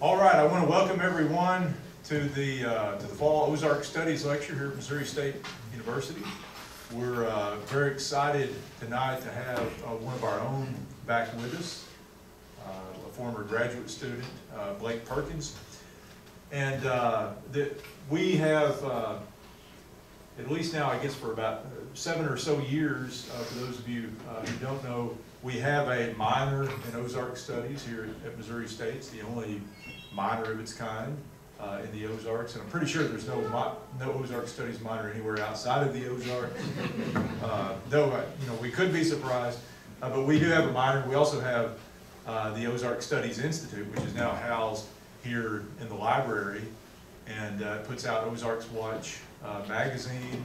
All right, I want to welcome everyone to the, uh, to the Fall Ozark Studies Lecture here at Missouri State University. We're uh, very excited tonight to have uh, one of our own back with us, uh, a former graduate student, uh, Blake Perkins. And uh, the, we have, at least now, I guess for about seven or so years, for those of you who don't know, we have a minor in Ozark Studies here at Missouri State. It's the only minor of its kind uh, in the Ozarks, and I'm pretty sure there's no no Ozark Studies minor anywhere outside of the Ozarks. Uh, Though, uh, you know, we could be surprised, Uh, but we do have a minor. We also have uh, the Ozark Studies Institute, which is now housed here in the library, and uh, puts out Ozarks Watch uh, magazine.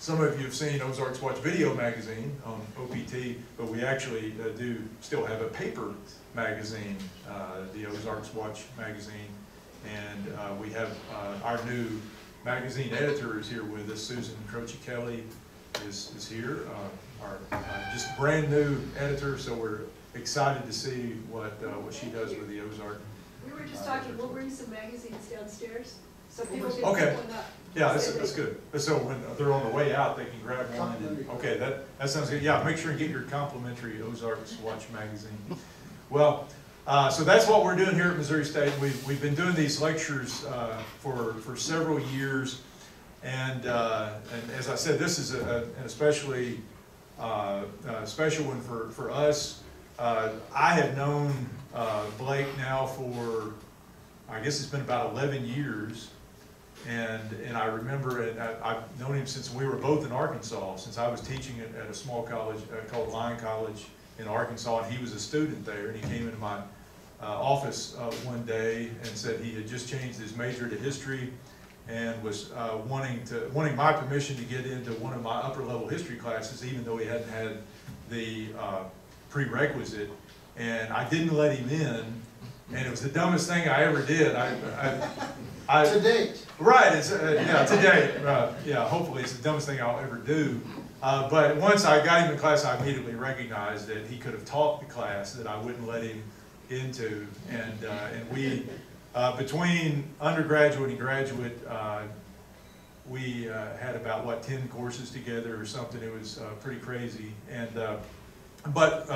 Some of you have seen Ozarks Watch Video magazine on OPT, but we actually uh, do still have a paper magazine, uh, the Ozarks Watch magazine. And uh, we have uh, our new magazine editor is here with us, Susan Croce Kelly is, is here, uh, our uh, just brand new editor, so we're excited to see what, uh, what she does with the Ozark. We were just talking, we'll bring some magazines downstairs, so people can Okay. pick one up. Yeah, that's, that's good. So when they're on the way out, they can grab one. and- Okay, that, that sounds good. Yeah, make sure and get your complimentary Ozarks Watch magazine. Well, uh, so that's what we're doing here at Missouri State. We've, we've been doing these lectures, uh, for, for several years. And, uh, and as I said, this is a, an especially, uh, uh, special one for, for us. Uh, I have known, Blake now for, I guess it's been about eleven years. And, and I remember, it, I, I've known him since we were both in Arkansas, since I was teaching at, at a small college called Lyon College in Arkansas, and he was a student there, and he came into my uh, office uh, one day and said he had just changed his major to history and was uh, wanting to, wanting my permission to get into one of my upper level history classes, even though he hadn't had the uh, prerequisite. And I didn't let him in, and it was the dumbest thing I ever did. I, I, I, To date. Right, it's, uh, yeah, today, uh, yeah, hopefully it's the dumbest thing I'll ever do. Uh, but once I got him in class, I immediately recognized that he could have taught the class that I wouldn't let him into. And, uh, and we, uh, between undergraduate and graduate, uh, we uh, had about, what, 10 courses together or something. It was uh, pretty crazy. And, but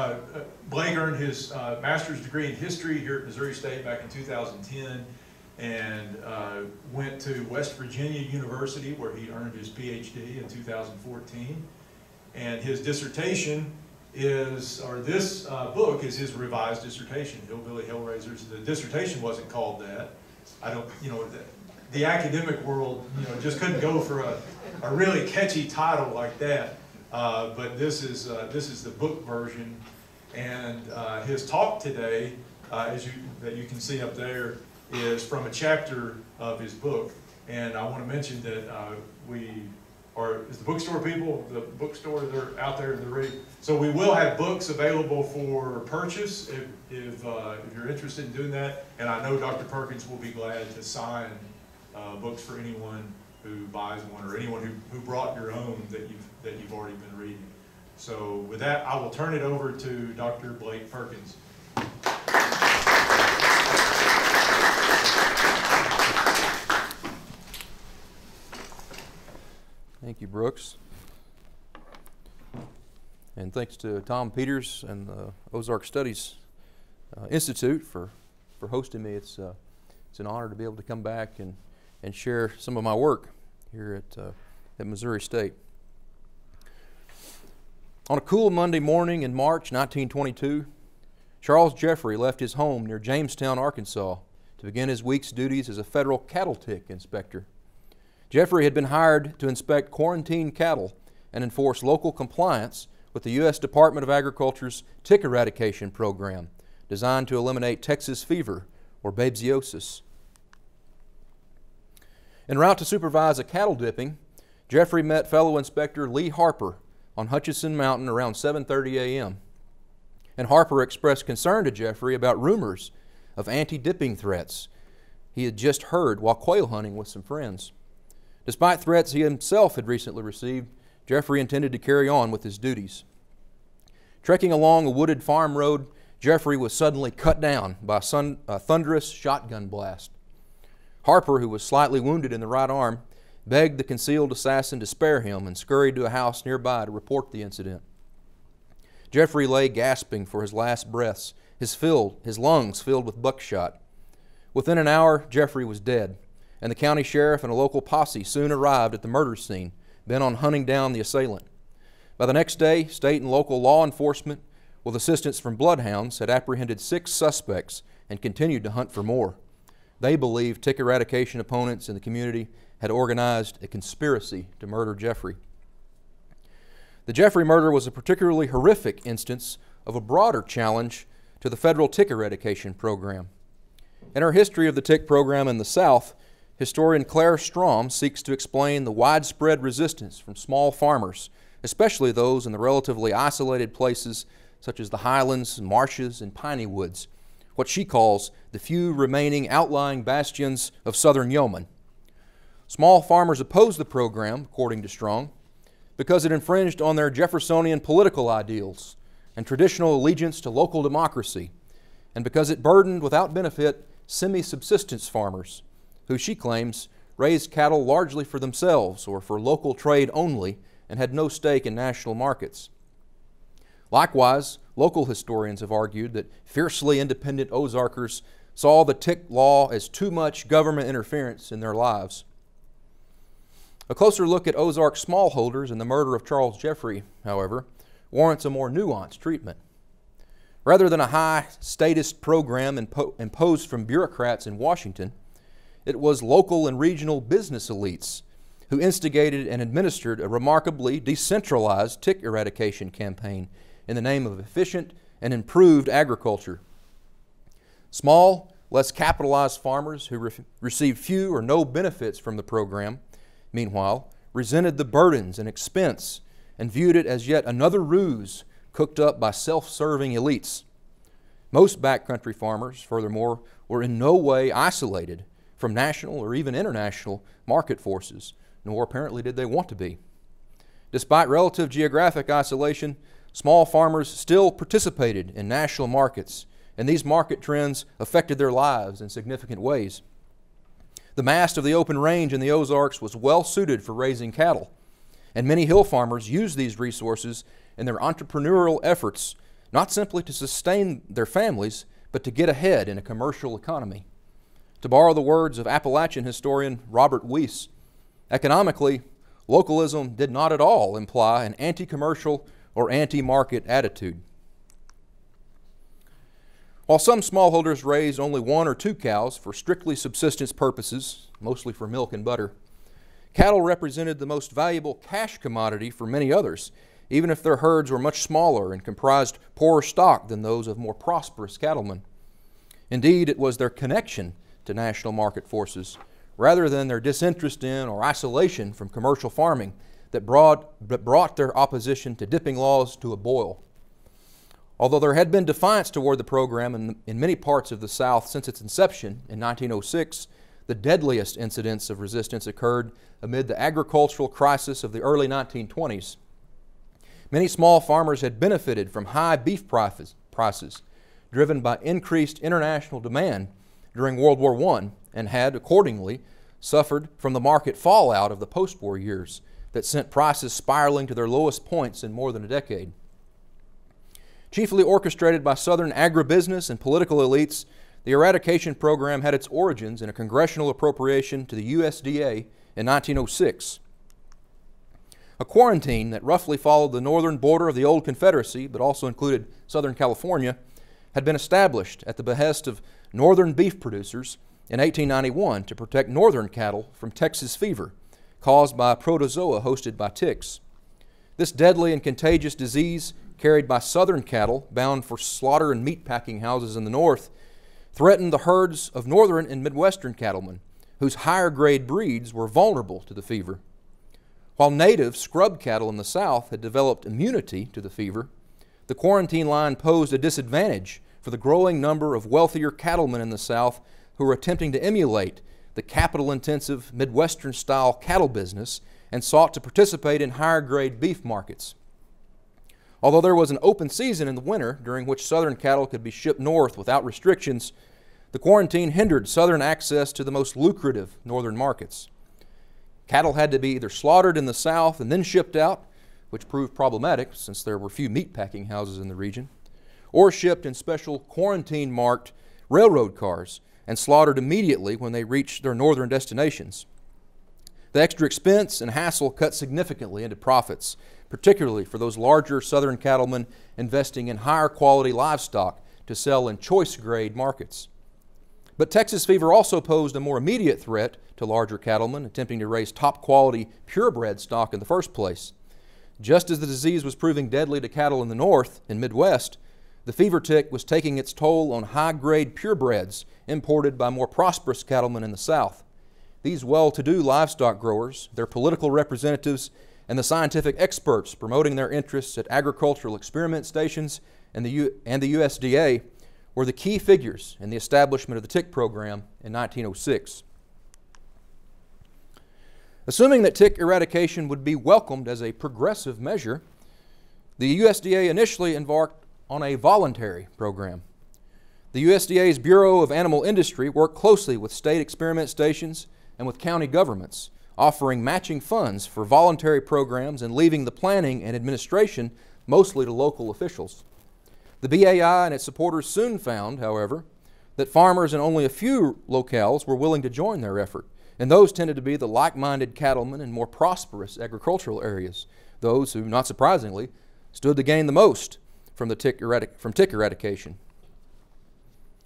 Blake earned his master's degree in history here at Missouri State back in 2010 and uh, went to West Virginia University where he earned his PhD in 2014. And his dissertation is, or this uh, book is his revised dissertation, Hillbilly Hellraisers. The dissertation wasn't called that. I don't, you know, the, the academic world, you know, just couldn't go for a, a really catchy title like that. Uh, but this is, uh, this is the book version. And uh, his talk today, uh, as you, that you can see up there, is from a chapter of his book. And I want to mention that uh, we are, is the bookstore people, the bookstore, they're out there, they're ready. So we will have books available for purchase if, if, uh, if you're interested in doing that. And I know Dr. Perkins will be glad to sign uh, books for anyone who buys one or anyone who, who brought your own that you've, that you've already been reading. So with that, I will turn it over to Dr. Blake Perkins. Brooks. And thanks to Tom Peters and the Ozark Studies uh, Institute for, for hosting me. It's, uh, it's an honor to be able to come back and, and share some of my work here at, uh, at Missouri State. On a cool Monday morning in March 1922, Charles Jeffrey left his home near Jamestown, Arkansas, to begin his week's duties as a federal cattle tick inspector. Jeffrey had been hired to inspect quarantined cattle and enforce local compliance with the U.S. Department of Agriculture's tick eradication program designed to eliminate Texas fever or babesiosis. En route to supervise a cattle dipping, Jeffrey met fellow inspector Lee Harper on Hutchinson Mountain around 7:30 a.m. And Harper expressed concern to Jeffrey about rumors of anti-dipping threats he had just heard while quail hunting with some friends. Despite threats he himself had recently received, Jeffrey intended to carry on with his duties. Trekking along a wooded farm road, Jeffrey was suddenly cut down by a, thunderous shotgun blast. Harper, who was slightly wounded in the right arm, begged the concealed assassin to spare him and scurried to a house nearby to report the incident. Jeffrey lay gasping for his last breaths, his, filled, his lungs filled with buckshot. Within an hour, Jeffrey was dead, and the county sheriff and a local posse soon arrived at the murder scene, bent on hunting down the assailant. By the next day, state and local law enforcement, with assistance from bloodhounds, had apprehended six suspects and continued to hunt for more. They believed tick eradication opponents in the community had organized a conspiracy to murder Jeffrey. The Jeffrey murder was a particularly horrific instance of a broader challenge to the federal tick eradication program. In our history of the tick program in the South, historian Claire Strom seeks to explain the widespread resistance from small farmers, especially those in the relatively isolated places such as the highlands, marshes, and piney woods, what she calls the few remaining outlying bastions of southern yeomen. Small farmers opposed the program, according to Strom, because it infringed on their Jeffersonian political ideals and traditional allegiance to local democracy, and because it burdened without benefit semi subsistence farmers, who she claims raised cattle largely for themselves or for local trade only and had no stake in national markets. Likewise, local historians have argued that fiercely independent Ozarkers saw the tick law as too much government interference in their lives. A closer look at Ozark smallholders and the murder of Charles Jeffrey, however, warrants a more nuanced treatment. Rather than a high statist program impo- imposed from bureaucrats in Washington, it was local and regional business elites who instigated and administered a remarkably decentralized tick eradication campaign in the name of efficient and improved agriculture. Small, less capitalized farmers who re- received few or no benefits from the program, meanwhile, resented the burdens and expense and viewed it as yet another ruse cooked up by self serving elites. Most backcountry farmers, furthermore, were in no way isolated from national or even international market forces, nor apparently did they want to be. Despite relative geographic isolation, small farmers still participated in national markets, and these market trends affected their lives in significant ways. The mast of the open range in the Ozarks was well suited for raising cattle, and many hill farmers used these resources in their entrepreneurial efforts, not simply to sustain their families, but to get ahead in a commercial economy. To borrow the words of Appalachian historian Robert Weise, economically, localism did not at all imply an anti commercial or anti market attitude. While some smallholders raised only one or two cows for strictly subsistence purposes, mostly for milk and butter, cattle represented the most valuable cash commodity for many others, even if their herds were much smaller and comprised poorer stock than those of more prosperous cattlemen. Indeed, it was their connection to national market forces, rather than their disinterest in or isolation from commercial farming, that brought, that brought their opposition to dipping laws to a boil. Although there had been defiance toward the program in, in many parts of the South since its inception in 1906, the deadliest incidents of resistance occurred amid the agricultural crisis of the early 1920s. Many small farmers had benefited from high beef prices, prices driven by increased international demand during World War I and had, accordingly, suffered from the market fallout of the post war years that sent prices spiraling to their lowest points in more than a decade. Chiefly orchestrated by Southern agribusiness and political elites, the eradication program had its origins in a congressional appropriation to the USDA in 1906. A quarantine that roughly followed the northern border of the old Confederacy, but also included Southern California, had been established at the behest of northern beef producers in 1891 to protect northern cattle from Texas fever, caused by protozoa hosted by ticks. This deadly and contagious disease, carried by southern cattle bound for slaughter and meat packing houses in the north, threatened the herds of northern and midwestern cattlemen, whose higher grade breeds were vulnerable to the fever. While native scrub cattle in the south had developed immunity to the fever, the quarantine line posed a disadvantage for the growing number of wealthier cattlemen in the south who were attempting to emulate the capital intensive Midwestern style cattle business and sought to participate in higher grade beef markets. Although there was an open season in the winter during which southern cattle could be shipped north without restrictions, the quarantine hindered southern access to the most lucrative northern markets. Cattle had to be either slaughtered in the south and then shipped out, which proved problematic since there were few meat packing houses in the region, or shipped in special quarantine marked railroad cars and slaughtered immediately when they reached their northern destinations. The extra expense and hassle cut significantly into profits, particularly for those larger southern cattlemen investing in higher quality livestock to sell in choice grade markets. But Texas fever also posed a more immediate threat to larger cattlemen attempting to raise top quality purebred stock in the first place. Just as the disease was proving deadly to cattle in the north and Midwest, the fever tick was taking its toll on high grade purebreds imported by more prosperous cattlemen in the south. These well to do livestock growers, their political representatives, and the scientific experts promoting their interests at agricultural experiment stations and the, U- and the USDA were the key figures in the establishment of the tick program in 1906. Assuming that tick eradication would be welcomed as a progressive measure, the USDA initially embarked on a voluntary program. The USDA's Bureau of Animal Industry worked closely with state experiment stations and with county governments, offering matching funds for voluntary programs and leaving the planning and administration mostly to local officials. The BAI and its supporters soon found, however, that farmers in only a few locales were willing to join their effort, and those tended to be the like minded cattlemen in more prosperous agricultural areas, those who, not surprisingly, stood to gain the most from, the tick, eradic- from tick eradication.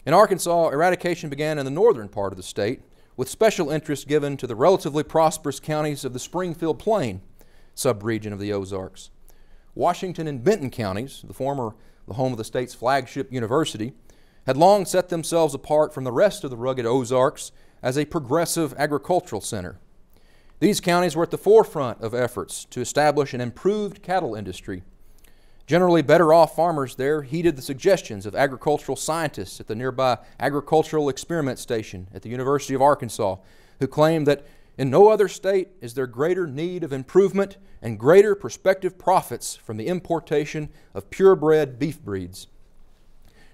In Arkansas, eradication began in the northern part of the state, with special interest given to the relatively prosperous counties of the Springfield Plain subregion of the Ozarks. Washington and Benton counties, the former the home of the state's flagship university, had long set themselves apart from the rest of the rugged Ozarks as a progressive agricultural center. These counties were at the forefront of efforts to establish an improved cattle industry. Generally better off farmers there heeded the suggestions of agricultural scientists at the nearby Agricultural Experiment Station at the University of Arkansas, who claimed that in no other state is there greater need of improvement and greater prospective profits from the importation of purebred beef breeds.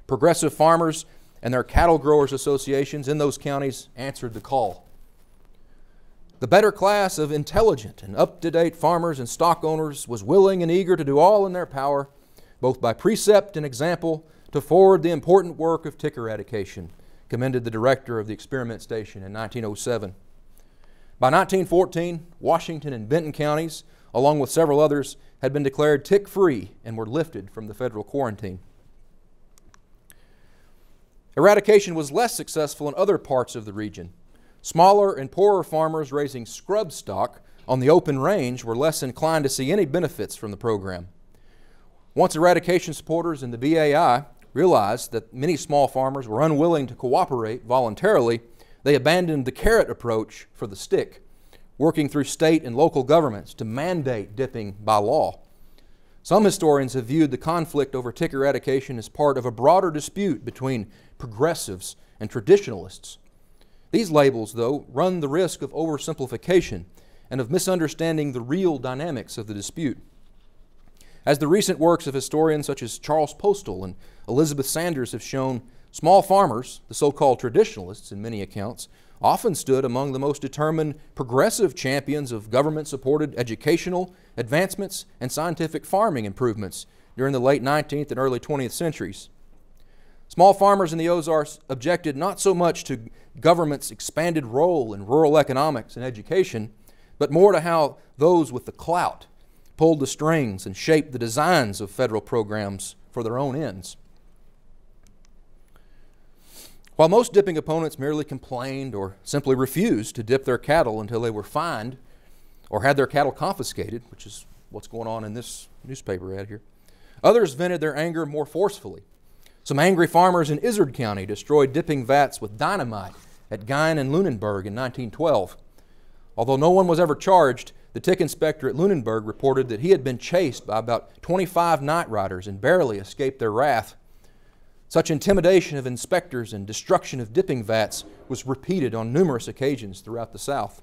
Progressive farmers and their cattle growers associations in those counties answered the call. The better class of intelligent and up to date farmers and stock owners was willing and eager to do all in their power, both by precept and example, to forward the important work of tick eradication, commended the director of the experiment station in 1907. By 1914, Washington and Benton counties, along with several others, had been declared tick free and were lifted from the federal quarantine. Eradication was less successful in other parts of the region. Smaller and poorer farmers raising scrub stock on the open range were less inclined to see any benefits from the program. Once eradication supporters in the BAI realized that many small farmers were unwilling to cooperate voluntarily, they abandoned the carrot approach for the stick, working through state and local governments to mandate dipping by law. Some historians have viewed the conflict over tick eradication as part of a broader dispute between progressives and traditionalists. These labels, though, run the risk of oversimplification and of misunderstanding the real dynamics of the dispute. As the recent works of historians such as Charles Postel and Elizabeth Sanders have shown, Small farmers, the so called traditionalists in many accounts, often stood among the most determined progressive champions of government supported educational advancements and scientific farming improvements during the late 19th and early 20th centuries. Small farmers in the Ozarks objected not so much to government's expanded role in rural economics and education, but more to how those with the clout pulled the strings and shaped the designs of federal programs for their own ends. While most dipping opponents merely complained or simply refused to dip their cattle until they were fined or had their cattle confiscated, which is what's going on in this newspaper ad here, others vented their anger more forcefully. Some angry farmers in Izard County destroyed dipping vats with dynamite at Guion and Lunenburg in 1912. Although no one was ever charged, the tick inspector at Lunenburg reported that he had been chased by about 25 night riders and barely escaped their wrath. Such intimidation of inspectors and destruction of dipping vats was repeated on numerous occasions throughout the South.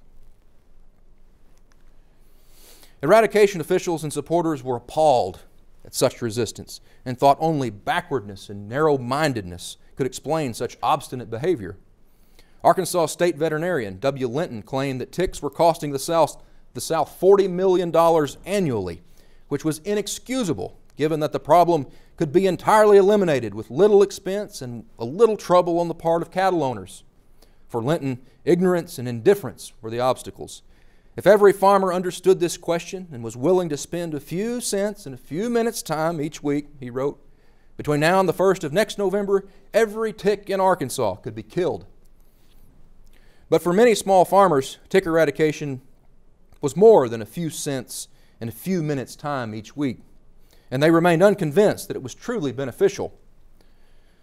Eradication officials and supporters were appalled at such resistance and thought only backwardness and narrow mindedness could explain such obstinate behavior. Arkansas State veterinarian W. Linton claimed that ticks were costing the South, the South $40 million annually, which was inexcusable given that the problem could be entirely eliminated with little expense and a little trouble on the part of cattle owners. For Linton, ignorance and indifference were the obstacles. If every farmer understood this question and was willing to spend a few cents and a few minutes' time each week, he wrote, between now and the first of next November, every tick in Arkansas could be killed. But for many small farmers, tick eradication was more than a few cents and a few minutes' time each week and they remained unconvinced that it was truly beneficial.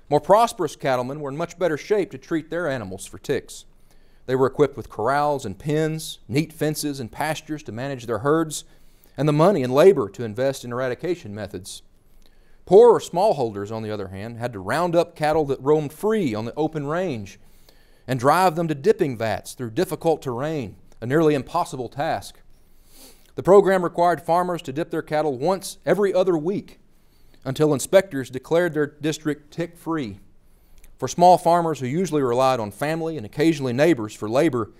More prosperous cattlemen were in much better shape to treat their animals for ticks. They were equipped with corrals and pens, neat fences and pastures to manage their herds, and the money and labor to invest in eradication methods. Poorer smallholders, on the other hand, had to round up cattle that roamed free on the open range and drive them to dipping vats through difficult terrain, a nearly impossible task. The program required farmers to dip their cattle once every other week until inspectors declared their district tick free. For small farmers who usually relied on family and occasionally neighbors for labor,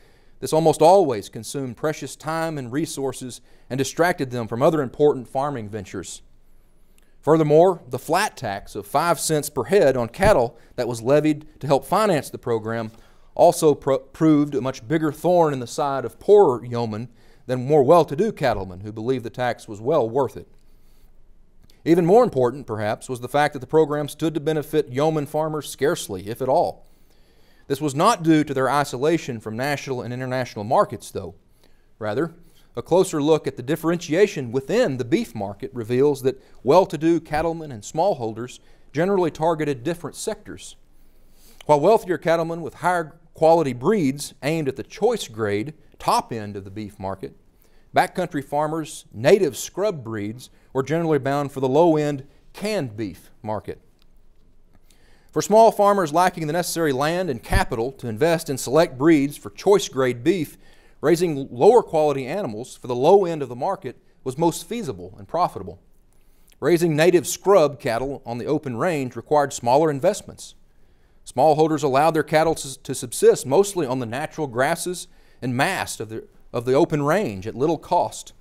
this almost always consumed precious time and resources and distracted them from other important farming ventures. Furthermore, the flat tax of 5 cents per head on cattle that was levied to help finance the program also proved a much bigger thorn in the side of poorer yeomen than more well to do cattlemen who believed the tax was well worth it. Even more important, perhaps, was the fact that the program stood to benefit yeoman farmers scarcely, if at all. This was not due to their isolation from national and international markets, though. Rather, a closer look at the differentiation within the beef market reveals that well to do cattlemen and smallholders generally targeted different sectors. While wealthier cattlemen with higher quality breeds aimed at the choice grade top end of the beef market. Backcountry farmers' native scrub breeds were generally bound for the low end canned beef market. For small farmers lacking the necessary land and capital to invest in select breeds for choice grade beef, raising lower quality animals for the low end of the market was most feasible and profitable. Raising native scrub cattle on the open range required smaller investments. Smallholders allowed their cattle to subsist mostly on the natural grasses and mast of the, of the open range at little cost.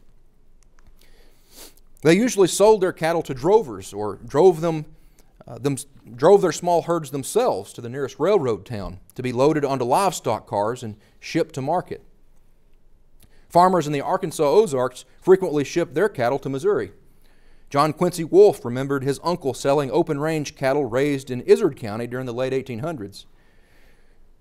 They usually sold their cattle to drovers or drove them, uh, them, drove their small herds themselves to the nearest railroad town to be loaded onto livestock cars and shipped to market. Farmers in the Arkansas Ozarks frequently shipped their cattle to Missouri. John Quincy Wolf remembered his uncle selling open range cattle raised in Izard County during the late 1800s.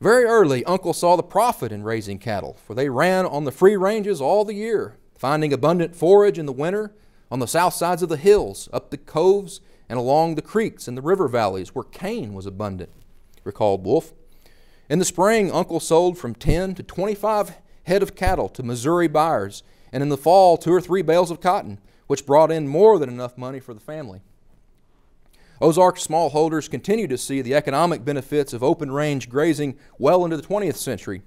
Very early, Uncle saw the profit in raising cattle, for they ran on the free ranges all the year, finding abundant forage in the winter on the south sides of the hills, up the coves, and along the creeks and the river valleys where cane was abundant, recalled Wolf. In the spring, Uncle sold from 10 to 25 head of cattle to Missouri buyers, and in the fall, two or three bales of cotton, which brought in more than enough money for the family. Ozark smallholders continue to see the economic benefits of open range grazing well into the 20th century.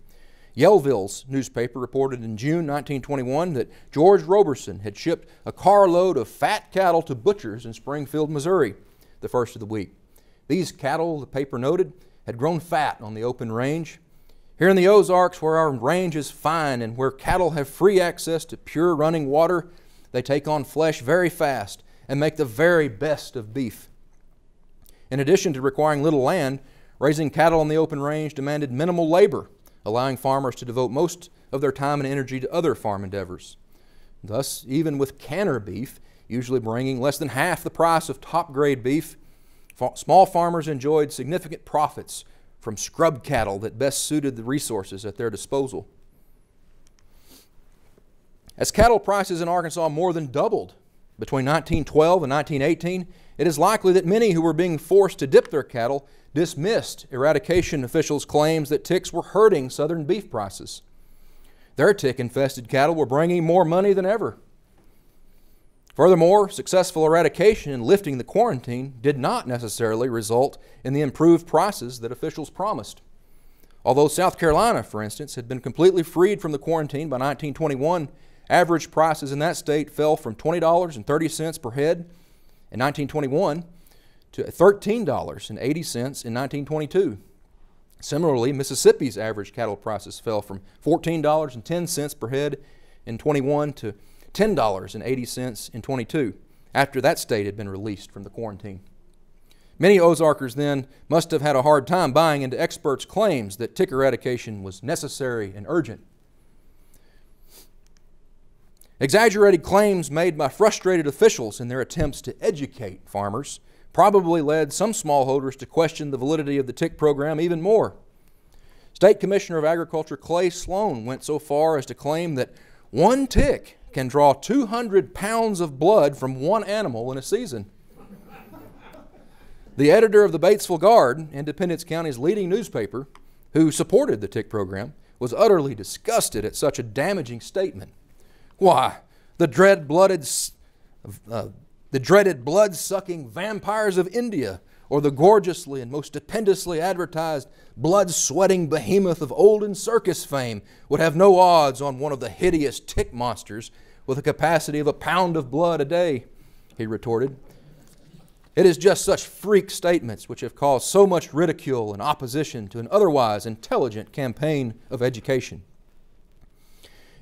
Yellville's newspaper reported in June 1921 that George Roberson had shipped a carload of fat cattle to butchers in Springfield, Missouri, the first of the week. These cattle, the paper noted, had grown fat on the open range. Here in the Ozarks, where our range is fine and where cattle have free access to pure running water, they take on flesh very fast and make the very best of beef. In addition to requiring little land, raising cattle on the open range demanded minimal labor, allowing farmers to devote most of their time and energy to other farm endeavors. Thus, even with canner beef, usually bringing less than half the price of top grade beef, small farmers enjoyed significant profits from scrub cattle that best suited the resources at their disposal. As cattle prices in Arkansas more than doubled between 1912 and 1918, it is likely that many who were being forced to dip their cattle dismissed eradication officials' claims that ticks were hurting southern beef prices. Their tick infested cattle were bringing more money than ever. Furthermore, successful eradication and lifting the quarantine did not necessarily result in the improved prices that officials promised. Although South Carolina, for instance, had been completely freed from the quarantine by 1921, average prices in that state fell from $20.30 per head in 1921 to $13.80 in 1922. Similarly, Mississippi's average cattle prices fell from $14.10 per head in 21 to $10.80 in 22 after that state had been released from the quarantine. Many Ozarkers then must have had a hard time buying into experts' claims that tick eradication was necessary and urgent. Exaggerated claims made by frustrated officials in their attempts to educate farmers probably led some smallholders to question the validity of the tick program even more. State Commissioner of Agriculture Clay Sloan went so far as to claim that one tick can draw 200 pounds of blood from one animal in a season. The editor of the Batesville Guard, Independence County's leading newspaper, who supported the tick program, was utterly disgusted at such a damaging statement. Why, the dread blooded, uh, the dreaded blood sucking vampires of India, or the gorgeously and most stupendously advertised blood sweating behemoth of olden circus fame, would have no odds on one of the hideous tick monsters with a capacity of a pound of blood a day, he retorted. It is just such freak statements which have caused so much ridicule and opposition to an otherwise intelligent campaign of education.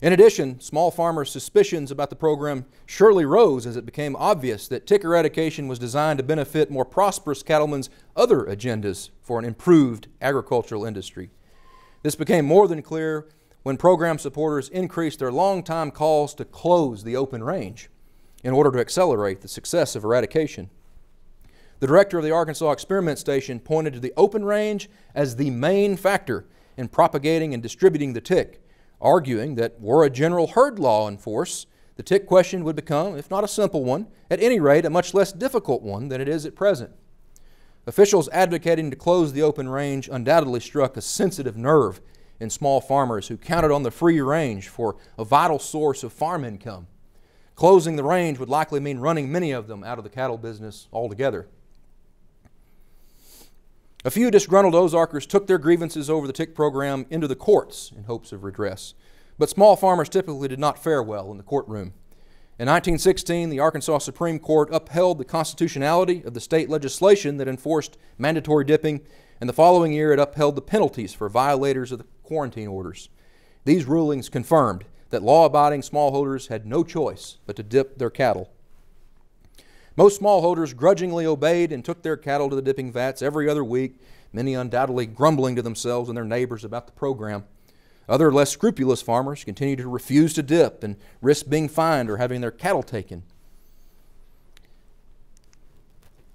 In addition, small farmers' suspicions about the program surely rose as it became obvious that tick eradication was designed to benefit more prosperous cattlemen's other agendas for an improved agricultural industry. This became more than clear when program supporters increased their long-time calls to close the open range in order to accelerate the success of eradication. The director of the Arkansas Experiment Station pointed to the open range as the main factor in propagating and distributing the tick, arguing that were a general herd law in force, the tick question would become, if not a simple one, at any rate a much less difficult one than it is at present. Officials advocating to close the open range undoubtedly struck a sensitive nerve in small farmers who counted on the free range for a vital source of farm income. Closing the range would likely mean running many of them out of the cattle business altogether. A few disgruntled Ozarkers took their grievances over the tick program into the courts in hopes of redress. But small farmers typically did not fare well in the courtroom. In 1916, the Arkansas Supreme Court upheld the constitutionality of the state legislation that enforced mandatory dipping, and the following year it upheld the penalties for violators of the quarantine orders. These rulings confirmed that law abiding smallholders had no choice but to dip their cattle. Most smallholders grudgingly obeyed and took their cattle to the dipping vats every other week, many undoubtedly grumbling to themselves and their neighbors about the program. Other less scrupulous farmers continued to refuse to dip and risk being fined or having their cattle taken.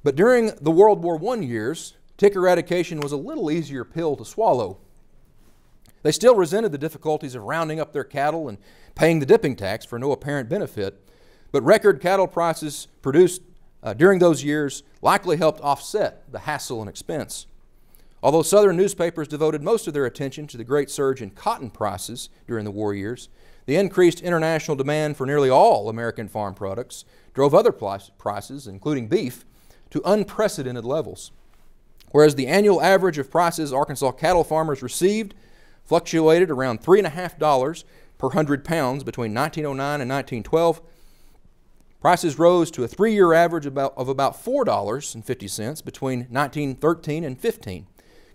But during the World War I years, tick eradication was a little easier pill to swallow. They still resented the difficulties of rounding up their cattle and paying the dipping tax for no apparent benefit, but record cattle prices produced uh, during those years likely helped offset the hassle and expense. Although Southern newspapers devoted most of their attention to the great surge in cotton prices during the war years, the increased international demand for nearly all American farm products drove other prices, including beef, to unprecedented levels. Whereas the annual average of prices Arkansas cattle farmers received fluctuated around $3.5 per 100 pounds between 1909 and 1912, Prices rose to a three year average about, of about $4.50 between 1913 and 15,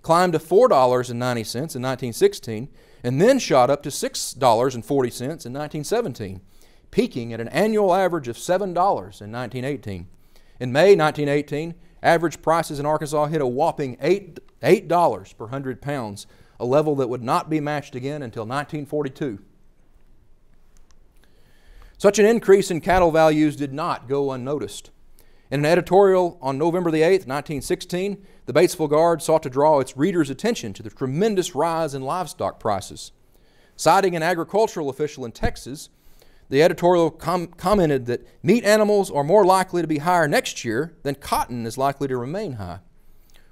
climbed to $4.90 in 1916, and then shot up to $6.40 in 1917, peaking at an annual average of $7 in 1918. In May 1918, average prices in Arkansas hit a whopping 8, $8 per 100 pounds, a level that would not be matched again until 1942. Such an increase in cattle values did not go unnoticed. In an editorial on November the 8th, 1916, the Batesville Guard sought to draw its readers' attention to the tremendous rise in livestock prices. Citing an agricultural official in Texas, the editorial com- commented that meat animals are more likely to be higher next year than cotton is likely to remain high.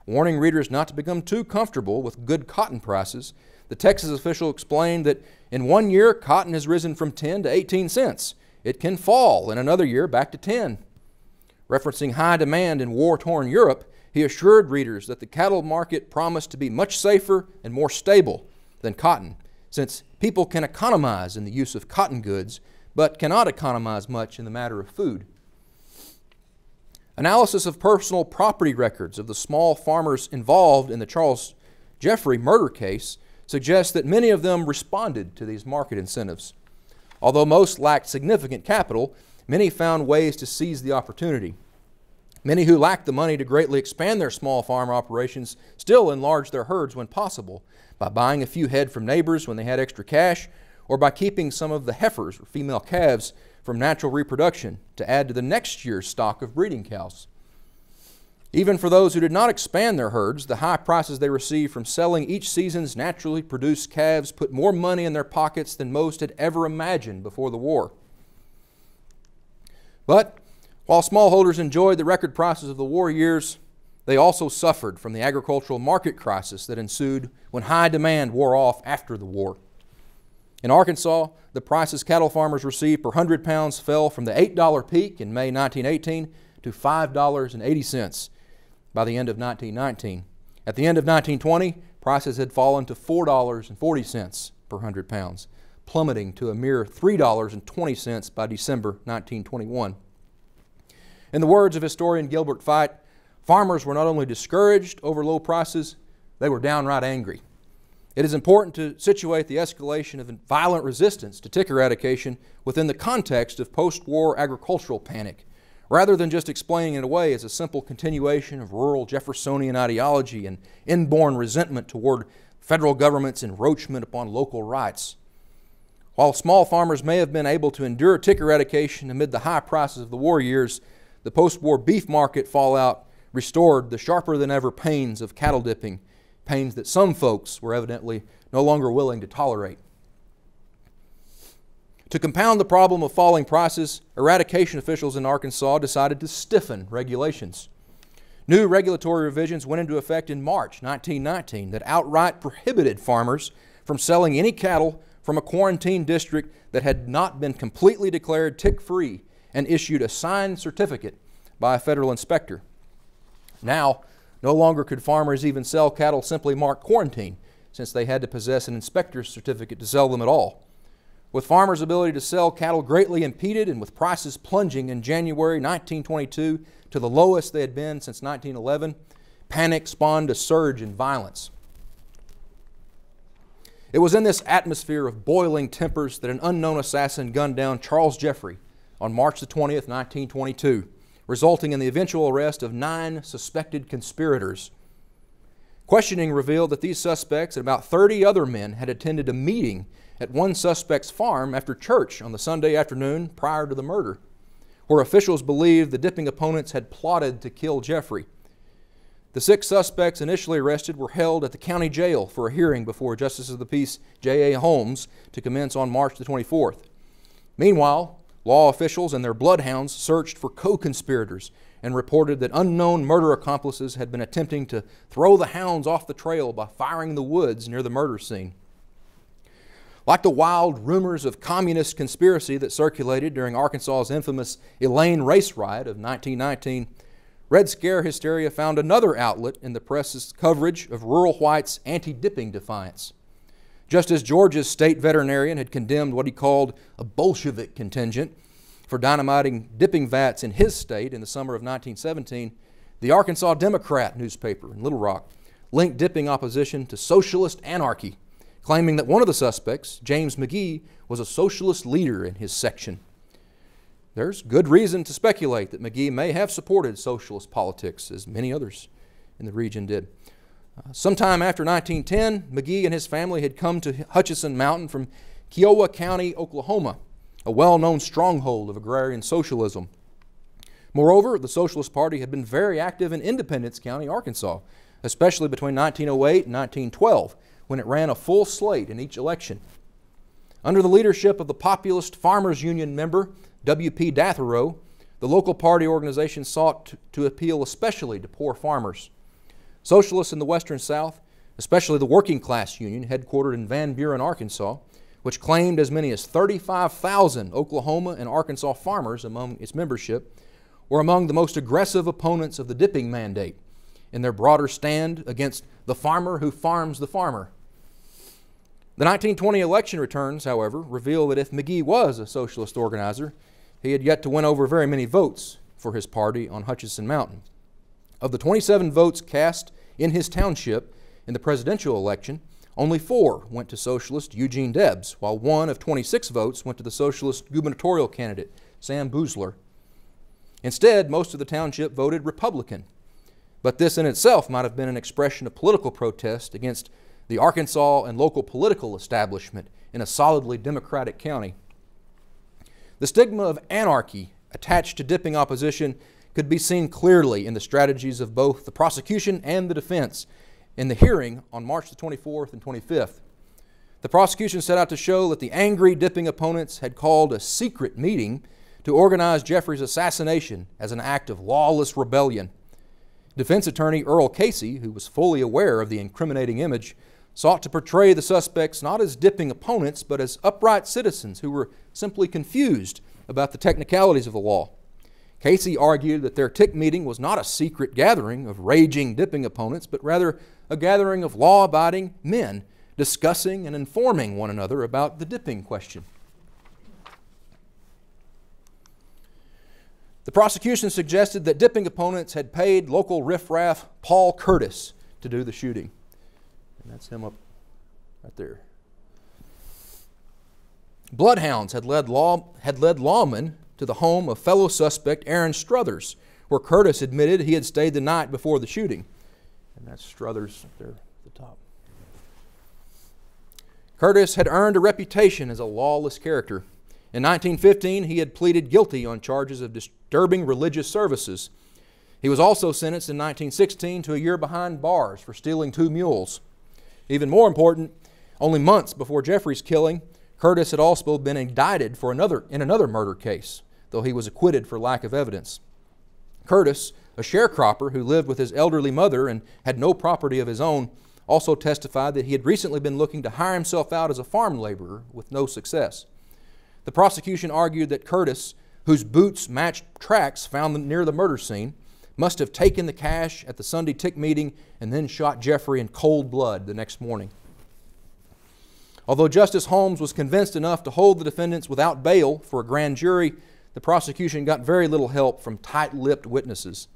Warning readers not to become too comfortable with good cotton prices, the Texas official explained that in one year, cotton has risen from 10 to 18 cents. It can fall in another year back to 10. Referencing high demand in war torn Europe, he assured readers that the cattle market promised to be much safer and more stable than cotton, since people can economize in the use of cotton goods, but cannot economize much in the matter of food. Analysis of personal property records of the small farmers involved in the Charles Jeffrey murder case suggests that many of them responded to these market incentives. Although most lacked significant capital, many found ways to seize the opportunity. Many who lacked the money to greatly expand their small farm operations still enlarged their herds when possible by buying a few head from neighbors when they had extra cash or by keeping some of the heifers or female calves from natural reproduction to add to the next year's stock of breeding cows. Even for those who did not expand their herds, the high prices they received from selling each season's naturally produced calves put more money in their pockets than most had ever imagined before the war. But while smallholders enjoyed the record prices of the war years, they also suffered from the agricultural market crisis that ensued when high demand wore off after the war. In Arkansas, the prices cattle farmers received per 100 pounds fell from the $8 peak in May 1918 to $5.80 by the end of 1919. At the end of 1920, prices had fallen to $4.40 per 100 pounds, plummeting to a mere $3.20 by December 1921. In the words of historian Gilbert Fite, farmers were not only discouraged over low prices, they were downright angry. It is important to situate the escalation of violent resistance to tick eradication within the context of post war agricultural panic, rather than just explaining it away as a simple continuation of rural Jeffersonian ideology and inborn resentment toward federal government's encroachment upon local rights. While small farmers may have been able to endure tick eradication amid the high prices of the war years, the post war beef market fallout restored the sharper than ever pains of cattle dipping pains that some folks were evidently no longer willing to tolerate. To compound the problem of falling prices, eradication officials in Arkansas decided to stiffen regulations. New regulatory revisions went into effect in March 1919 that outright prohibited farmers from selling any cattle from a quarantine district that had not been completely declared tick free and issued a signed certificate by a federal inspector. Now, no longer could farmers even sell cattle simply marked quarantine, since they had to possess an inspector's certificate to sell them at all. With farmers' ability to sell cattle greatly impeded and with prices plunging in January 1922 to the lowest they had been since 1911, panic spawned a surge in violence. It was in this atmosphere of boiling tempers that an unknown assassin gunned down Charles Jeffrey on March the 20th, 1922 resulting in the eventual arrest of nine suspected conspirators. Questioning revealed that these suspects and about 30 other men had attended a meeting at one suspect's farm after church on the Sunday afternoon prior to the murder, where officials believed the dipping opponents had plotted to kill Jeffrey. The six suspects initially arrested were held at the county jail for a hearing before Justice of the Peace J.A. Holmes to commence on March the 24th. Meanwhile, Law officials and their bloodhounds searched for co conspirators and reported that unknown murder accomplices had been attempting to throw the hounds off the trail by firing the woods near the murder scene. Like the wild rumors of communist conspiracy that circulated during Arkansas's infamous Elaine race riot of 1919, Red Scare hysteria found another outlet in the press's coverage of rural whites' anti dipping defiance. Just as Georgia's state veterinarian had condemned what he called a Bolshevik contingent for dynamiting dipping vats in his state in the summer of 1917, the Arkansas Democrat newspaper in Little Rock linked dipping opposition to socialist anarchy, claiming that one of the suspects, James McGee, was a socialist leader in his section. There's good reason to speculate that McGee may have supported socialist politics, as many others in the region did. Uh, sometime after 1910, McGee and his family had come to Hutchinson Mountain from Kiowa County, Oklahoma, a well known stronghold of agrarian socialism. Moreover, the Socialist Party had been very active in Independence County, Arkansas, especially between 1908 and 1912, when it ran a full slate in each election. Under the leadership of the populist Farmers Union member W.P. Datherow, the local party organization sought to, to appeal especially to poor farmers. Socialists in the Western South, especially the Working Class Union, headquartered in Van Buren, Arkansas, which claimed as many as 35,000 Oklahoma and Arkansas farmers among its membership, were among the most aggressive opponents of the dipping mandate in their broader stand against the farmer who farms the farmer. The 1920 election returns, however, reveal that if McGee was a socialist organizer, he had yet to win over very many votes for his party on Hutchinson Mountain. Of the 27 votes cast in his township in the presidential election, only four went to socialist Eugene Debs, while one of 26 votes went to the socialist gubernatorial candidate, Sam Boozler. Instead, most of the township voted Republican. But this in itself might have been an expression of political protest against the Arkansas and local political establishment in a solidly Democratic county. The stigma of anarchy attached to dipping opposition could be seen clearly in the strategies of both the prosecution and the defense in the hearing on March the 24th and 25th. The prosecution set out to show that the angry dipping opponents had called a secret meeting to organize Jeffrey's assassination as an act of lawless rebellion. Defense attorney Earl Casey, who was fully aware of the incriminating image, sought to portray the suspects not as dipping opponents, but as upright citizens who were simply confused about the technicalities of the law. Casey argued that their tick meeting was not a secret gathering of raging dipping opponents, but rather a gathering of law abiding men discussing and informing one another about the dipping question. The prosecution suggested that dipping opponents had paid local riffraff Paul Curtis to do the shooting. And that's him up right there. Bloodhounds had led, law, had led lawmen to the home of fellow suspect Aaron Struthers, where Curtis admitted he had stayed the night before the shooting. And that's Struthers up there at the top. Curtis had earned a reputation as a lawless character. In 1915, he had pleaded guilty on charges of disturbing religious services. He was also sentenced in 1916 to a year behind bars for stealing two mules. Even more important, only months before Jeffrey's killing, Curtis had also been indicted for another, in another murder case, though he was acquitted for lack of evidence. Curtis, a sharecropper who lived with his elderly mother and had no property of his own, also testified that he had recently been looking to hire himself out as a farm laborer with no success. The prosecution argued that Curtis, whose boots matched tracks found near the murder scene, must have taken the cash at the Sunday tick meeting and then shot Jeffrey in cold blood the next morning. Although Justice Holmes was convinced enough to hold the defendants without bail for a grand jury, the prosecution got very little help from tight lipped witnesses.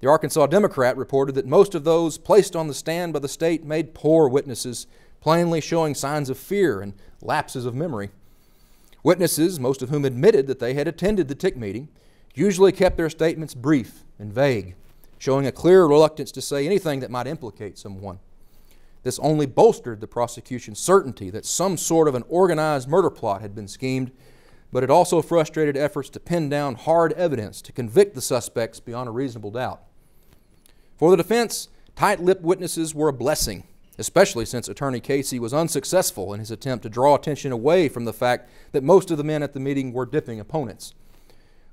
The Arkansas Democrat reported that most of those placed on the stand by the state made poor witnesses, plainly showing signs of fear and lapses of memory. Witnesses, most of whom admitted that they had attended the tick meeting, usually kept their statements brief and vague, showing a clear reluctance to say anything that might implicate someone. This only bolstered the prosecution's certainty that some sort of an organized murder plot had been schemed, but it also frustrated efforts to pin down hard evidence to convict the suspects beyond a reasonable doubt. For the defense, tight lipped witnesses were a blessing, especially since Attorney Casey was unsuccessful in his attempt to draw attention away from the fact that most of the men at the meeting were dipping opponents.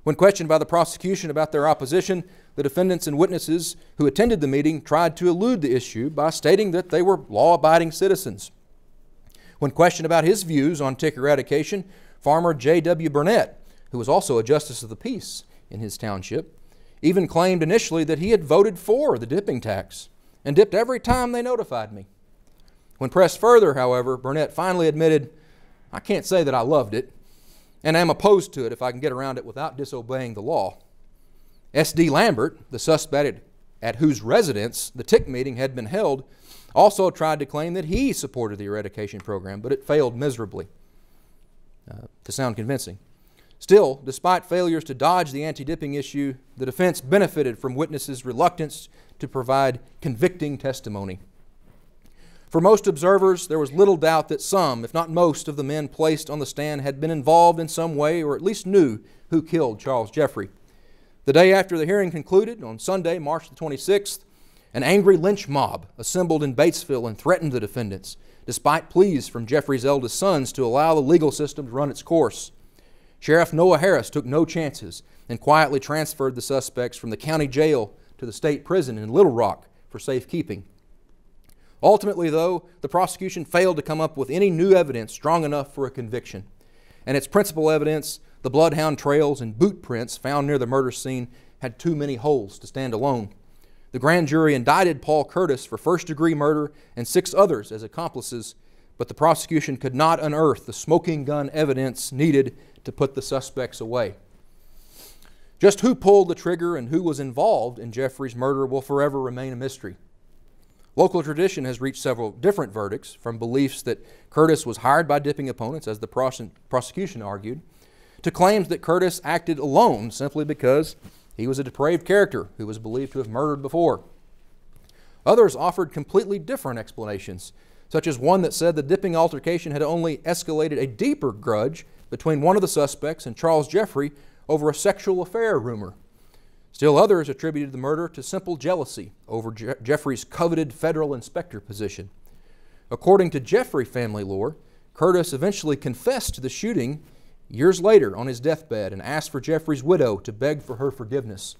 When questioned by the prosecution about their opposition, the defendants and witnesses who attended the meeting tried to elude the issue by stating that they were law abiding citizens. When questioned about his views on tick eradication, Farmer J.W. Burnett, who was also a justice of the peace in his township, even claimed initially that he had voted for the dipping tax and dipped every time they notified me. When pressed further, however, Burnett finally admitted, I can't say that I loved it, and am opposed to it if I can get around it without disobeying the law. S.D. Lambert, the suspect at whose residence the tick meeting had been held, also tried to claim that he supported the eradication program, but it failed miserably uh, to sound convincing. Still, despite failures to dodge the anti dipping issue, the defense benefited from witnesses' reluctance to provide convicting testimony. For most observers, there was little doubt that some, if not most, of the men placed on the stand had been involved in some way or at least knew who killed Charles Jeffrey. The day after the hearing concluded, on Sunday, March the 26th, an angry lynch mob assembled in Batesville and threatened the defendants, despite pleas from Jeffrey's eldest sons to allow the legal system to run its course. Sheriff Noah Harris took no chances and quietly transferred the suspects from the county jail to the state prison in Little Rock for safekeeping. Ultimately, though, the prosecution failed to come up with any new evidence strong enough for a conviction. And its principal evidence, the bloodhound trails and boot prints found near the murder scene, had too many holes to stand alone. The grand jury indicted Paul Curtis for first degree murder and six others as accomplices, but the prosecution could not unearth the smoking gun evidence needed to put the suspects away. Just who pulled the trigger and who was involved in Jeffrey's murder will forever remain a mystery. Local tradition has reached several different verdicts, from beliefs that Curtis was hired by dipping opponents, as the prosecution argued, to claims that Curtis acted alone simply because he was a depraved character who was believed to have murdered before. Others offered completely different explanations, such as one that said the dipping altercation had only escalated a deeper grudge between one of the suspects and Charles Jeffrey over a sexual affair rumor. Still others attributed the murder to simple jealousy over Je- Jeffrey's coveted federal inspector position. According to Jeffrey family lore, Curtis eventually confessed to the shooting years later on his deathbed and asked for Jeffrey's widow to beg for her forgiveness.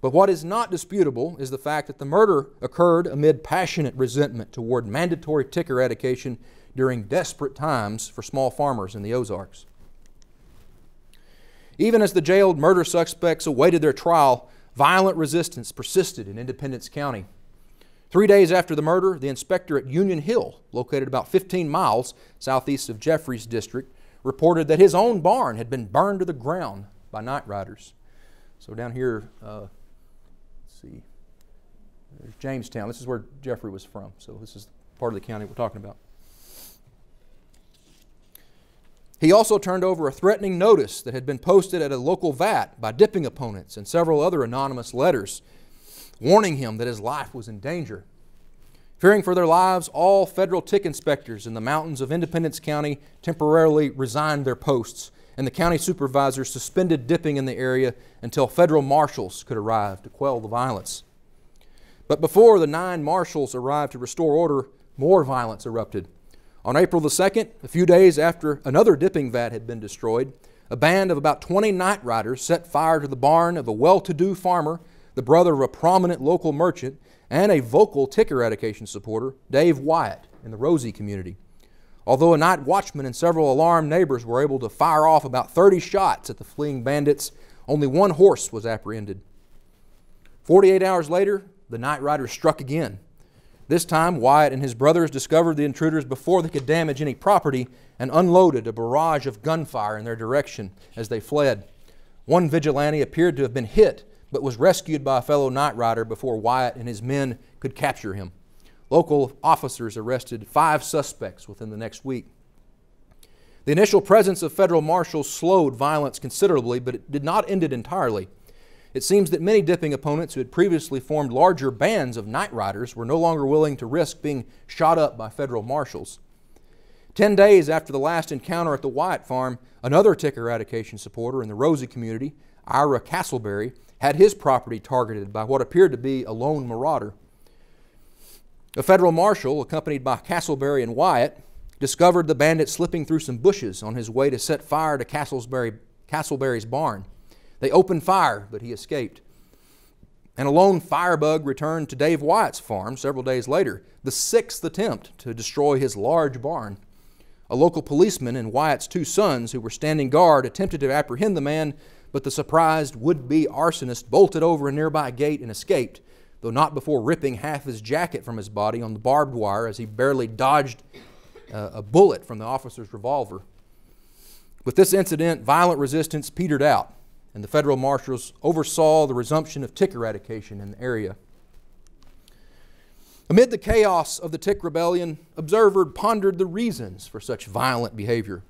But what is not disputable is the fact that the murder occurred amid passionate resentment toward mandatory tick eradication during desperate times for small farmers in the Ozarks. Even as the jailed murder suspects awaited their trial, violent resistance persisted in Independence County. Three days after the murder, the inspector at Union Hill, located about 15 miles southeast of Jeffrey's district, reported that his own barn had been burned to the ground by night riders. So down here, uh, let's see, there's Jamestown. This is where Jeffrey was from. So this is part of the county we're talking about. He also turned over a threatening notice that had been posted at a local vat by dipping opponents and several other anonymous letters, warning him that his life was in danger. Fearing for their lives, all federal tick inspectors in the mountains of Independence County temporarily resigned their posts, and the county supervisors suspended dipping in the area until federal marshals could arrive to quell the violence. But before the nine marshals arrived to restore order, more violence erupted. On April the 2nd, a few days after another dipping vat had been destroyed, a band of about 20 night riders set fire to the barn of a well to do farmer, the brother of a prominent local merchant, and a vocal ticker eradication supporter, Dave Wyatt, in the Rosie community. Although a night watchman and several alarmed neighbors were able to fire off about 30 shots at the fleeing bandits, only one horse was apprehended. 48 hours later, the night riders struck again. This time, Wyatt and his brothers discovered the intruders before they could damage any property and unloaded a barrage of gunfire in their direction as they fled. One vigilante appeared to have been hit, but was rescued by a fellow night rider before Wyatt and his men could capture him. Local officers arrested five suspects within the next week. The initial presence of federal marshals slowed violence considerably, but it did not end it entirely. It seems that many dipping opponents who had previously formed larger bands of night riders were no longer willing to risk being shot up by federal marshals. Ten days after the last encounter at the Wyatt farm, another tick eradication supporter in the Rosie community, Ira Castleberry, had his property targeted by what appeared to be a lone marauder. A federal marshal, accompanied by Castleberry and Wyatt, discovered the bandit slipping through some bushes on his way to set fire to Castleberry, Castleberry's barn. They opened fire, but he escaped. And a lone firebug returned to Dave Wyatt's farm several days later, the sixth attempt to destroy his large barn. A local policeman and Wyatt's two sons, who were standing guard, attempted to apprehend the man, but the surprised would be arsonist bolted over a nearby gate and escaped, though not before ripping half his jacket from his body on the barbed wire as he barely dodged uh, a bullet from the officer's revolver. With this incident, violent resistance petered out and the federal marshals oversaw the resumption of tick eradication in the area. Amid the chaos of the tick rebellion, observers pondered the reasons for such violent behavior.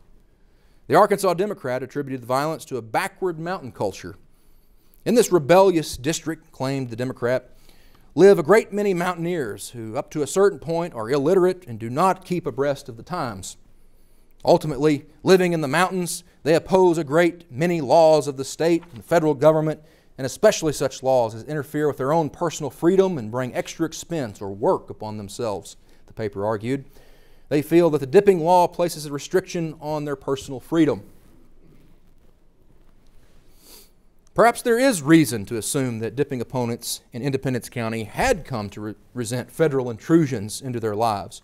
The Arkansas Democrat attributed the violence to a backward mountain culture. In this rebellious district, claimed the Democrat, live a great many mountaineers who, up to a certain point, are illiterate and do not keep abreast of the times. Ultimately, living in the mountains, they oppose a great many laws of the state and federal government, and especially such laws as interfere with their own personal freedom and bring extra expense or work upon themselves, the paper argued. They feel that the dipping law places a restriction on their personal freedom. Perhaps there is reason to assume that dipping opponents in Independence County had come to re- resent federal intrusions into their lives.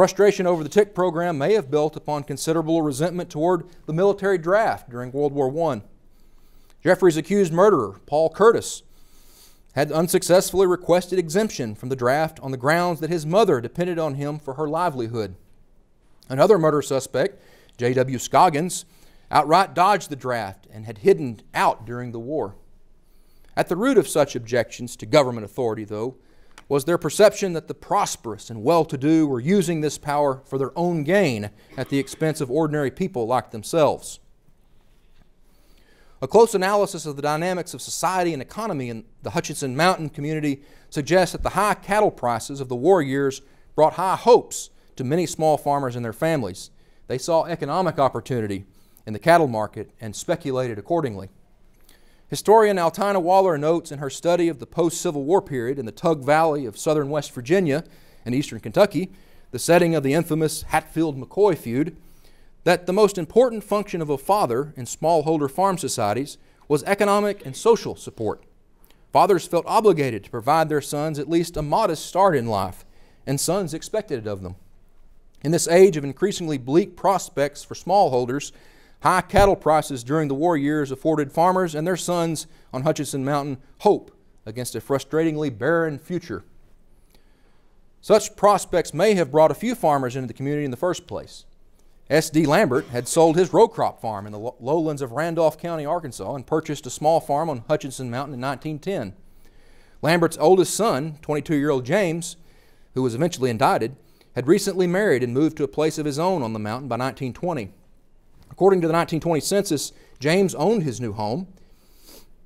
Frustration over the tick program may have built upon considerable resentment toward the military draft during World War I. Jeffrey's accused murderer, Paul Curtis, had unsuccessfully requested exemption from the draft on the grounds that his mother depended on him for her livelihood. Another murder suspect, J.W. Scoggins, outright dodged the draft and had hidden out during the war. At the root of such objections to government authority, though, was their perception that the prosperous and well to do were using this power for their own gain at the expense of ordinary people like themselves. A close analysis of the dynamics of society and economy in the Hutchinson Mountain community suggests that the high cattle prices of the war years brought high hopes to many small farmers and their families. They saw economic opportunity in the cattle market and speculated accordingly. Historian Altina Waller notes in her study of the post Civil War period in the Tug Valley of southern West Virginia and eastern Kentucky, the setting of the infamous Hatfield McCoy feud, that the most important function of a father in smallholder farm societies was economic and social support. Fathers felt obligated to provide their sons at least a modest start in life, and sons expected it of them. In this age of increasingly bleak prospects for smallholders, High cattle prices during the war years afforded farmers and their sons on Hutchinson Mountain hope against a frustratingly barren future. Such prospects may have brought a few farmers into the community in the first place. S.D. Lambert had sold his row crop farm in the lowlands of Randolph County, Arkansas, and purchased a small farm on Hutchinson Mountain in 1910. Lambert's oldest son, 22 year old James, who was eventually indicted, had recently married and moved to a place of his own on the mountain by 1920. According to the 1920 census, James owned his new home,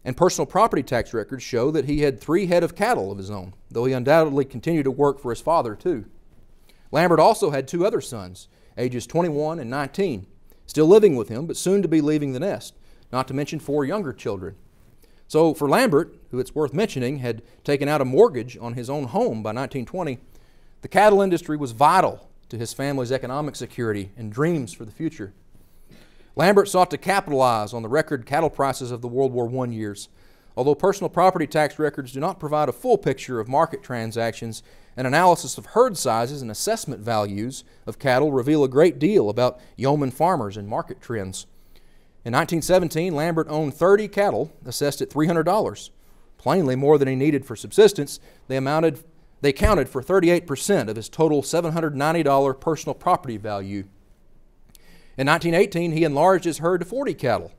and personal property tax records show that he had three head of cattle of his own, though he undoubtedly continued to work for his father too. Lambert also had two other sons, ages 21 and 19, still living with him, but soon to be leaving the nest, not to mention four younger children. So, for Lambert, who it's worth mentioning had taken out a mortgage on his own home by 1920, the cattle industry was vital to his family's economic security and dreams for the future. Lambert sought to capitalize on the record cattle prices of the World War I years. Although personal property tax records do not provide a full picture of market transactions, an analysis of herd sizes and assessment values of cattle reveal a great deal about yeoman farmers and market trends. In 1917, Lambert owned 30 cattle assessed at $300. Plainly more than he needed for subsistence, they amounted they counted for 38% of his total $790 personal property value. In 1918, he enlarged his herd to 40 cattle,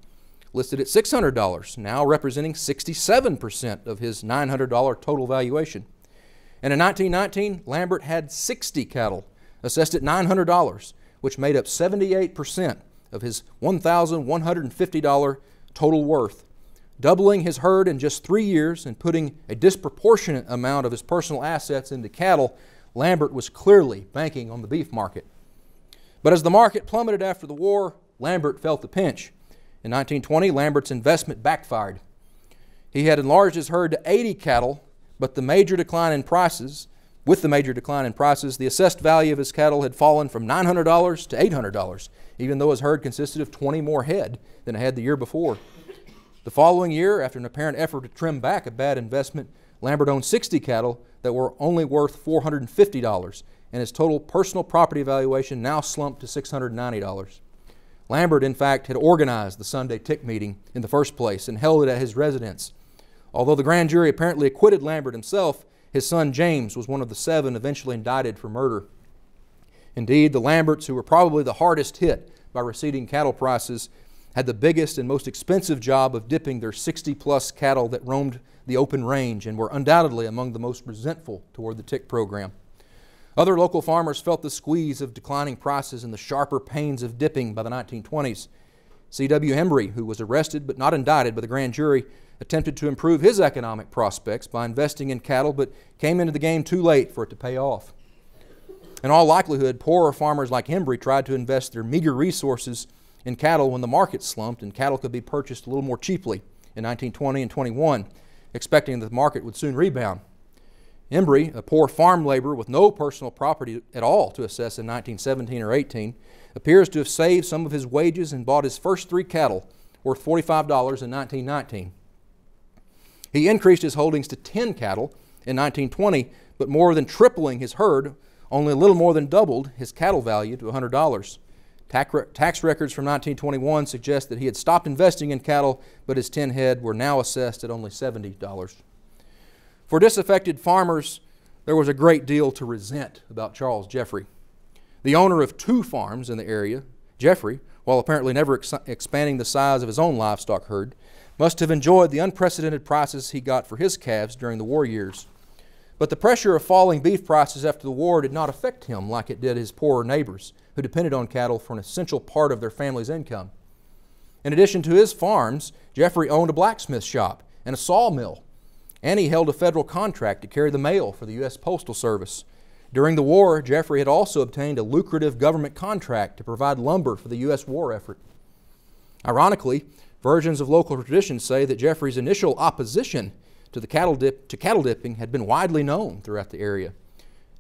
listed at $600, now representing 67% of his $900 total valuation. And in 1919, Lambert had 60 cattle, assessed at $900, which made up 78% of his $1,150 total worth. Doubling his herd in just three years and putting a disproportionate amount of his personal assets into cattle, Lambert was clearly banking on the beef market. But as the market plummeted after the war, Lambert felt the pinch. In 1920, Lambert's investment backfired. He had enlarged his herd to 80 cattle, but the major decline in prices, with the major decline in prices, the assessed value of his cattle had fallen from $900 to $800, even though his herd consisted of 20 more head than it had the year before. The following year, after an apparent effort to trim back a bad investment, Lambert owned 60 cattle that were only worth $450, and his total personal property valuation now slumped to $690. Lambert, in fact, had organized the Sunday tick meeting in the first place and held it at his residence. Although the grand jury apparently acquitted Lambert himself, his son James was one of the seven eventually indicted for murder. Indeed, the Lamberts, who were probably the hardest hit by receding cattle prices, had the biggest and most expensive job of dipping their 60 plus cattle that roamed the open range and were undoubtedly among the most resentful toward the tick program. Other local farmers felt the squeeze of declining prices and the sharper pains of dipping by the 1920s. C.W. Embry, who was arrested but not indicted by the grand jury, attempted to improve his economic prospects by investing in cattle but came into the game too late for it to pay off. In all likelihood, poorer farmers like Embry tried to invest their meager resources in cattle when the market slumped and cattle could be purchased a little more cheaply in 1920 and 21, expecting that the market would soon rebound. Embry, a poor farm laborer with no personal property at all to assess in 1917 or 18, appears to have saved some of his wages and bought his first three cattle worth $45 in 1919. He increased his holdings to 10 cattle in 1920, but more than tripling his herd, only a little more than doubled his cattle value to $100. Tax records from 1921 suggest that he had stopped investing in cattle, but his 10 head were now assessed at only $70. For disaffected farmers, there was a great deal to resent about Charles Jeffrey. The owner of two farms in the area, Jeffrey, while apparently never ex- expanding the size of his own livestock herd, must have enjoyed the unprecedented prices he got for his calves during the war years. But the pressure of falling beef prices after the war did not affect him like it did his poorer neighbors, who depended on cattle for an essential part of their family's income. In addition to his farms, Jeffrey owned a blacksmith shop and a sawmill, and he held a federal contract to carry the mail for the U.S. Postal Service. During the war, Jeffrey had also obtained a lucrative government contract to provide lumber for the U.S. war effort. Ironically, versions of local tradition say that Jeffrey's initial opposition to, the cattle, dip, to cattle dipping had been widely known throughout the area.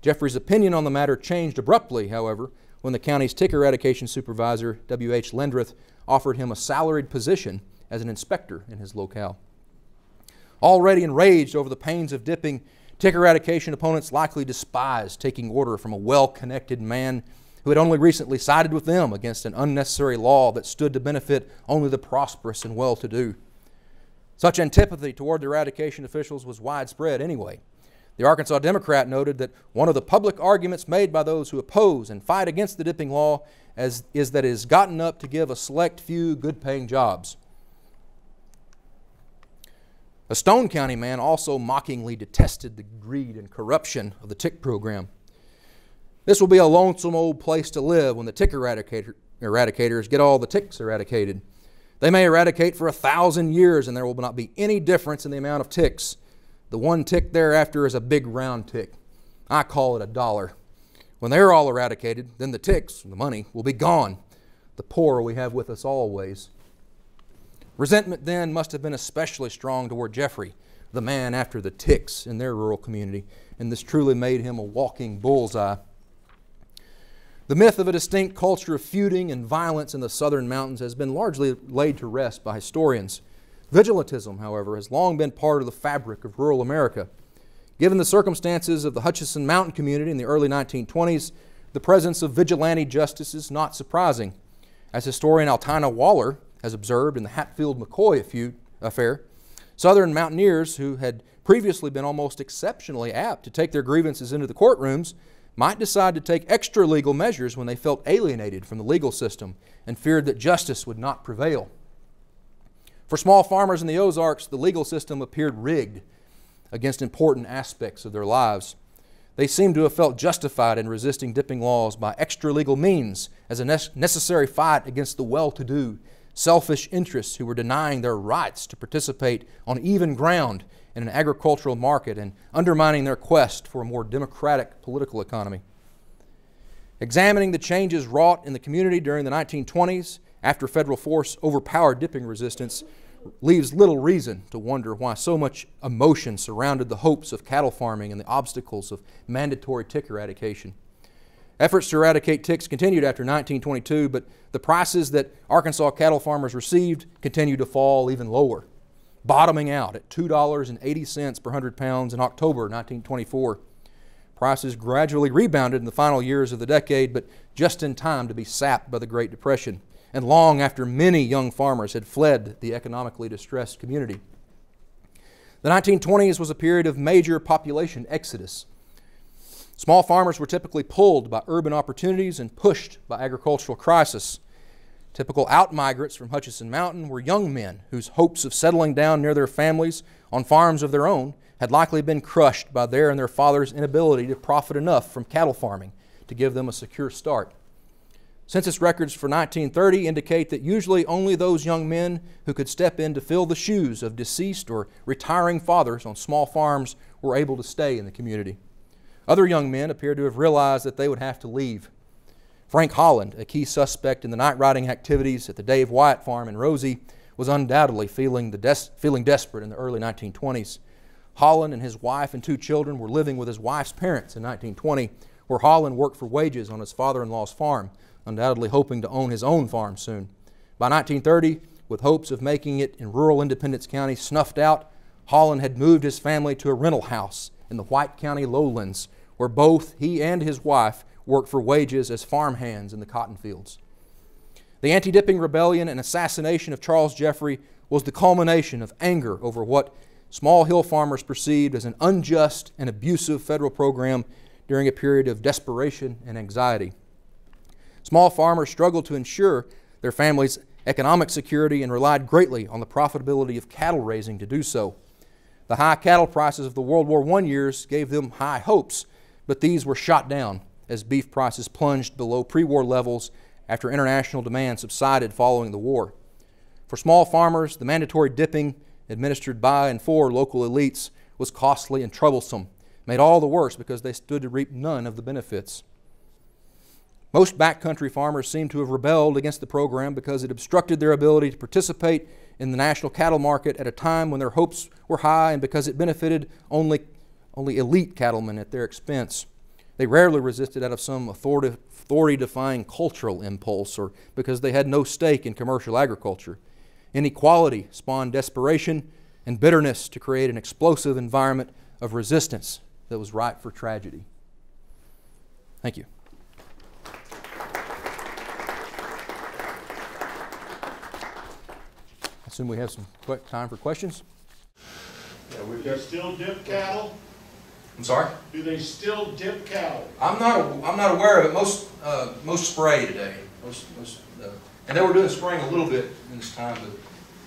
Jeffrey's opinion on the matter changed abruptly, however, when the county's tick eradication supervisor, W.H. Lendreth, offered him a salaried position as an inspector in his locale. Already enraged over the pains of dipping, tick eradication opponents likely despised taking order from a well connected man who had only recently sided with them against an unnecessary law that stood to benefit only the prosperous and well to do. Such antipathy toward the eradication officials was widespread anyway. The Arkansas Democrat noted that one of the public arguments made by those who oppose and fight against the dipping law as, is that it has gotten up to give a select few good paying jobs. A Stone County man also mockingly detested the greed and corruption of the tick program. This will be a lonesome old place to live when the tick eradicator, eradicators get all the ticks eradicated. They may eradicate for a thousand years and there will not be any difference in the amount of ticks. The one tick thereafter is a big round tick. I call it a dollar. When they're all eradicated, then the ticks, the money, will be gone. The poor we have with us always. Resentment then must have been especially strong toward Jeffrey, the man after the ticks in their rural community, and this truly made him a walking bullseye. The myth of a distinct culture of feuding and violence in the southern mountains has been largely laid to rest by historians. Vigilantism, however, has long been part of the fabric of rural America. Given the circumstances of the Hutchinson Mountain community in the early 1920s, the presence of vigilante justice is not surprising. As historian Altina Waller has observed in the Hatfield McCoy affair, Southern mountaineers who had previously been almost exceptionally apt to take their grievances into the courtrooms might decide to take extra legal measures when they felt alienated from the legal system and feared that justice would not prevail. For small farmers in the Ozarks, the legal system appeared rigged against important aspects of their lives. They seem to have felt justified in resisting dipping laws by extra legal means as a necessary fight against the well to do, selfish interests who were denying their rights to participate on even ground in an agricultural market and undermining their quest for a more democratic political economy. Examining the changes wrought in the community during the 1920s after federal force overpowered dipping resistance leaves little reason to wonder why so much emotion surrounded the hopes of cattle farming and the obstacles of mandatory tick eradication. Efforts to eradicate ticks continued after 1922, but the prices that Arkansas cattle farmers received continued to fall even lower, bottoming out at $2.80 per 100 pounds in October 1924. Prices gradually rebounded in the final years of the decade, but just in time to be sapped by the Great Depression and long after many young farmers had fled the economically distressed community. The 1920s was a period of major population exodus. Small farmers were typically pulled by urban opportunities and pushed by agricultural crisis. Typical outmigrants from Hutchinson Mountain were young men whose hopes of settling down near their families on farms of their own had likely been crushed by their and their father's inability to profit enough from cattle farming to give them a secure start. Census records for 1930 indicate that usually only those young men who could step in to fill the shoes of deceased or retiring fathers on small farms were able to stay in the community. Other young men appear to have realized that they would have to leave. Frank Holland, a key suspect in the night riding activities at the Dave Wyatt farm in Rosie, was undoubtedly feeling, des- feeling desperate in the early 1920s. Holland and his wife and two children were living with his wife's parents in 1920, where Holland worked for wages on his father in law's farm undoubtedly hoping to own his own farm soon. By 1930, with hopes of making it in rural Independence County snuffed out, Holland had moved his family to a rental house in the White County lowlands, where both he and his wife worked for wages as farmhands in the cotton fields. The anti dipping rebellion and assassination of Charles Jeffrey was the culmination of anger over what small hill farmers perceived as an unjust and abusive federal program during a period of desperation and anxiety. Small farmers struggled to ensure their families' economic security and relied greatly on the profitability of cattle raising to do so. The high cattle prices of the World War I years gave them high hopes, but these were shot down as beef prices plunged below pre war levels after international demand subsided following the war. For small farmers, the mandatory dipping administered by and for local elites was costly and troublesome, made all the worse because they stood to reap none of the benefits. Most backcountry farmers seem to have rebelled against the program because it obstructed their ability to participate in the national cattle market at a time when their hopes were high and because it benefited only, only elite cattlemen at their expense. They rarely resisted out of some authority defying cultural impulse or because they had no stake in commercial agriculture. Inequality spawned desperation and bitterness to create an explosive environment of resistance that was ripe for tragedy. Thank you. I assume we have some quick time for questions. Yeah, we've got, still dip cattle? I'm sorry? Do they still dip cattle? I'm not, I'm not aware of it. Most, uh, most spray today. Most, most, uh, and they were doing spraying a little bit in this time, but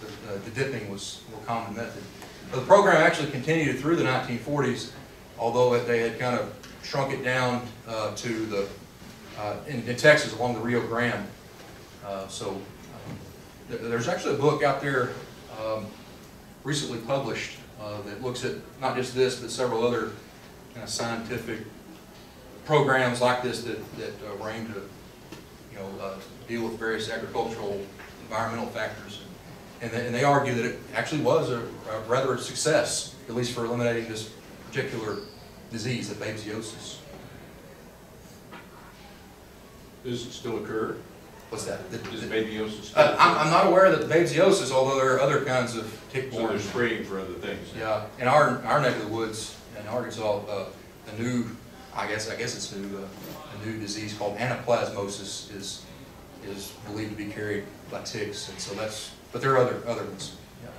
the, uh, the dipping was a more common method. But the program actually continued through the 1940s, although they had kind of shrunk it down uh, to the, uh, in, in Texas along the Rio Grande. Uh, so um, there, there's actually a book out there um, recently published uh, that looks at not just this, but several other kind of scientific programs like this that, that uh, were aimed to, you know, uh, deal with various agricultural, environmental factors. And they, and they argue that it actually was a, a rather a success, at least for eliminating this particular disease, the babesiosis. Does it still occur? What's that? The- Does the- babesiosis still Uh, I'm. I'm not aware that babesiosis, although there are other kinds of tick, So they're tick-borne. spraying for other things? Yeah, in our, our neck of the woods, in Arkansas, uh, the new, I guess, I guess it's new, uh, a new disease called anaplasmosis is, is believed to be carried by ticks, and so that's, but there are other, other ones. Yeah.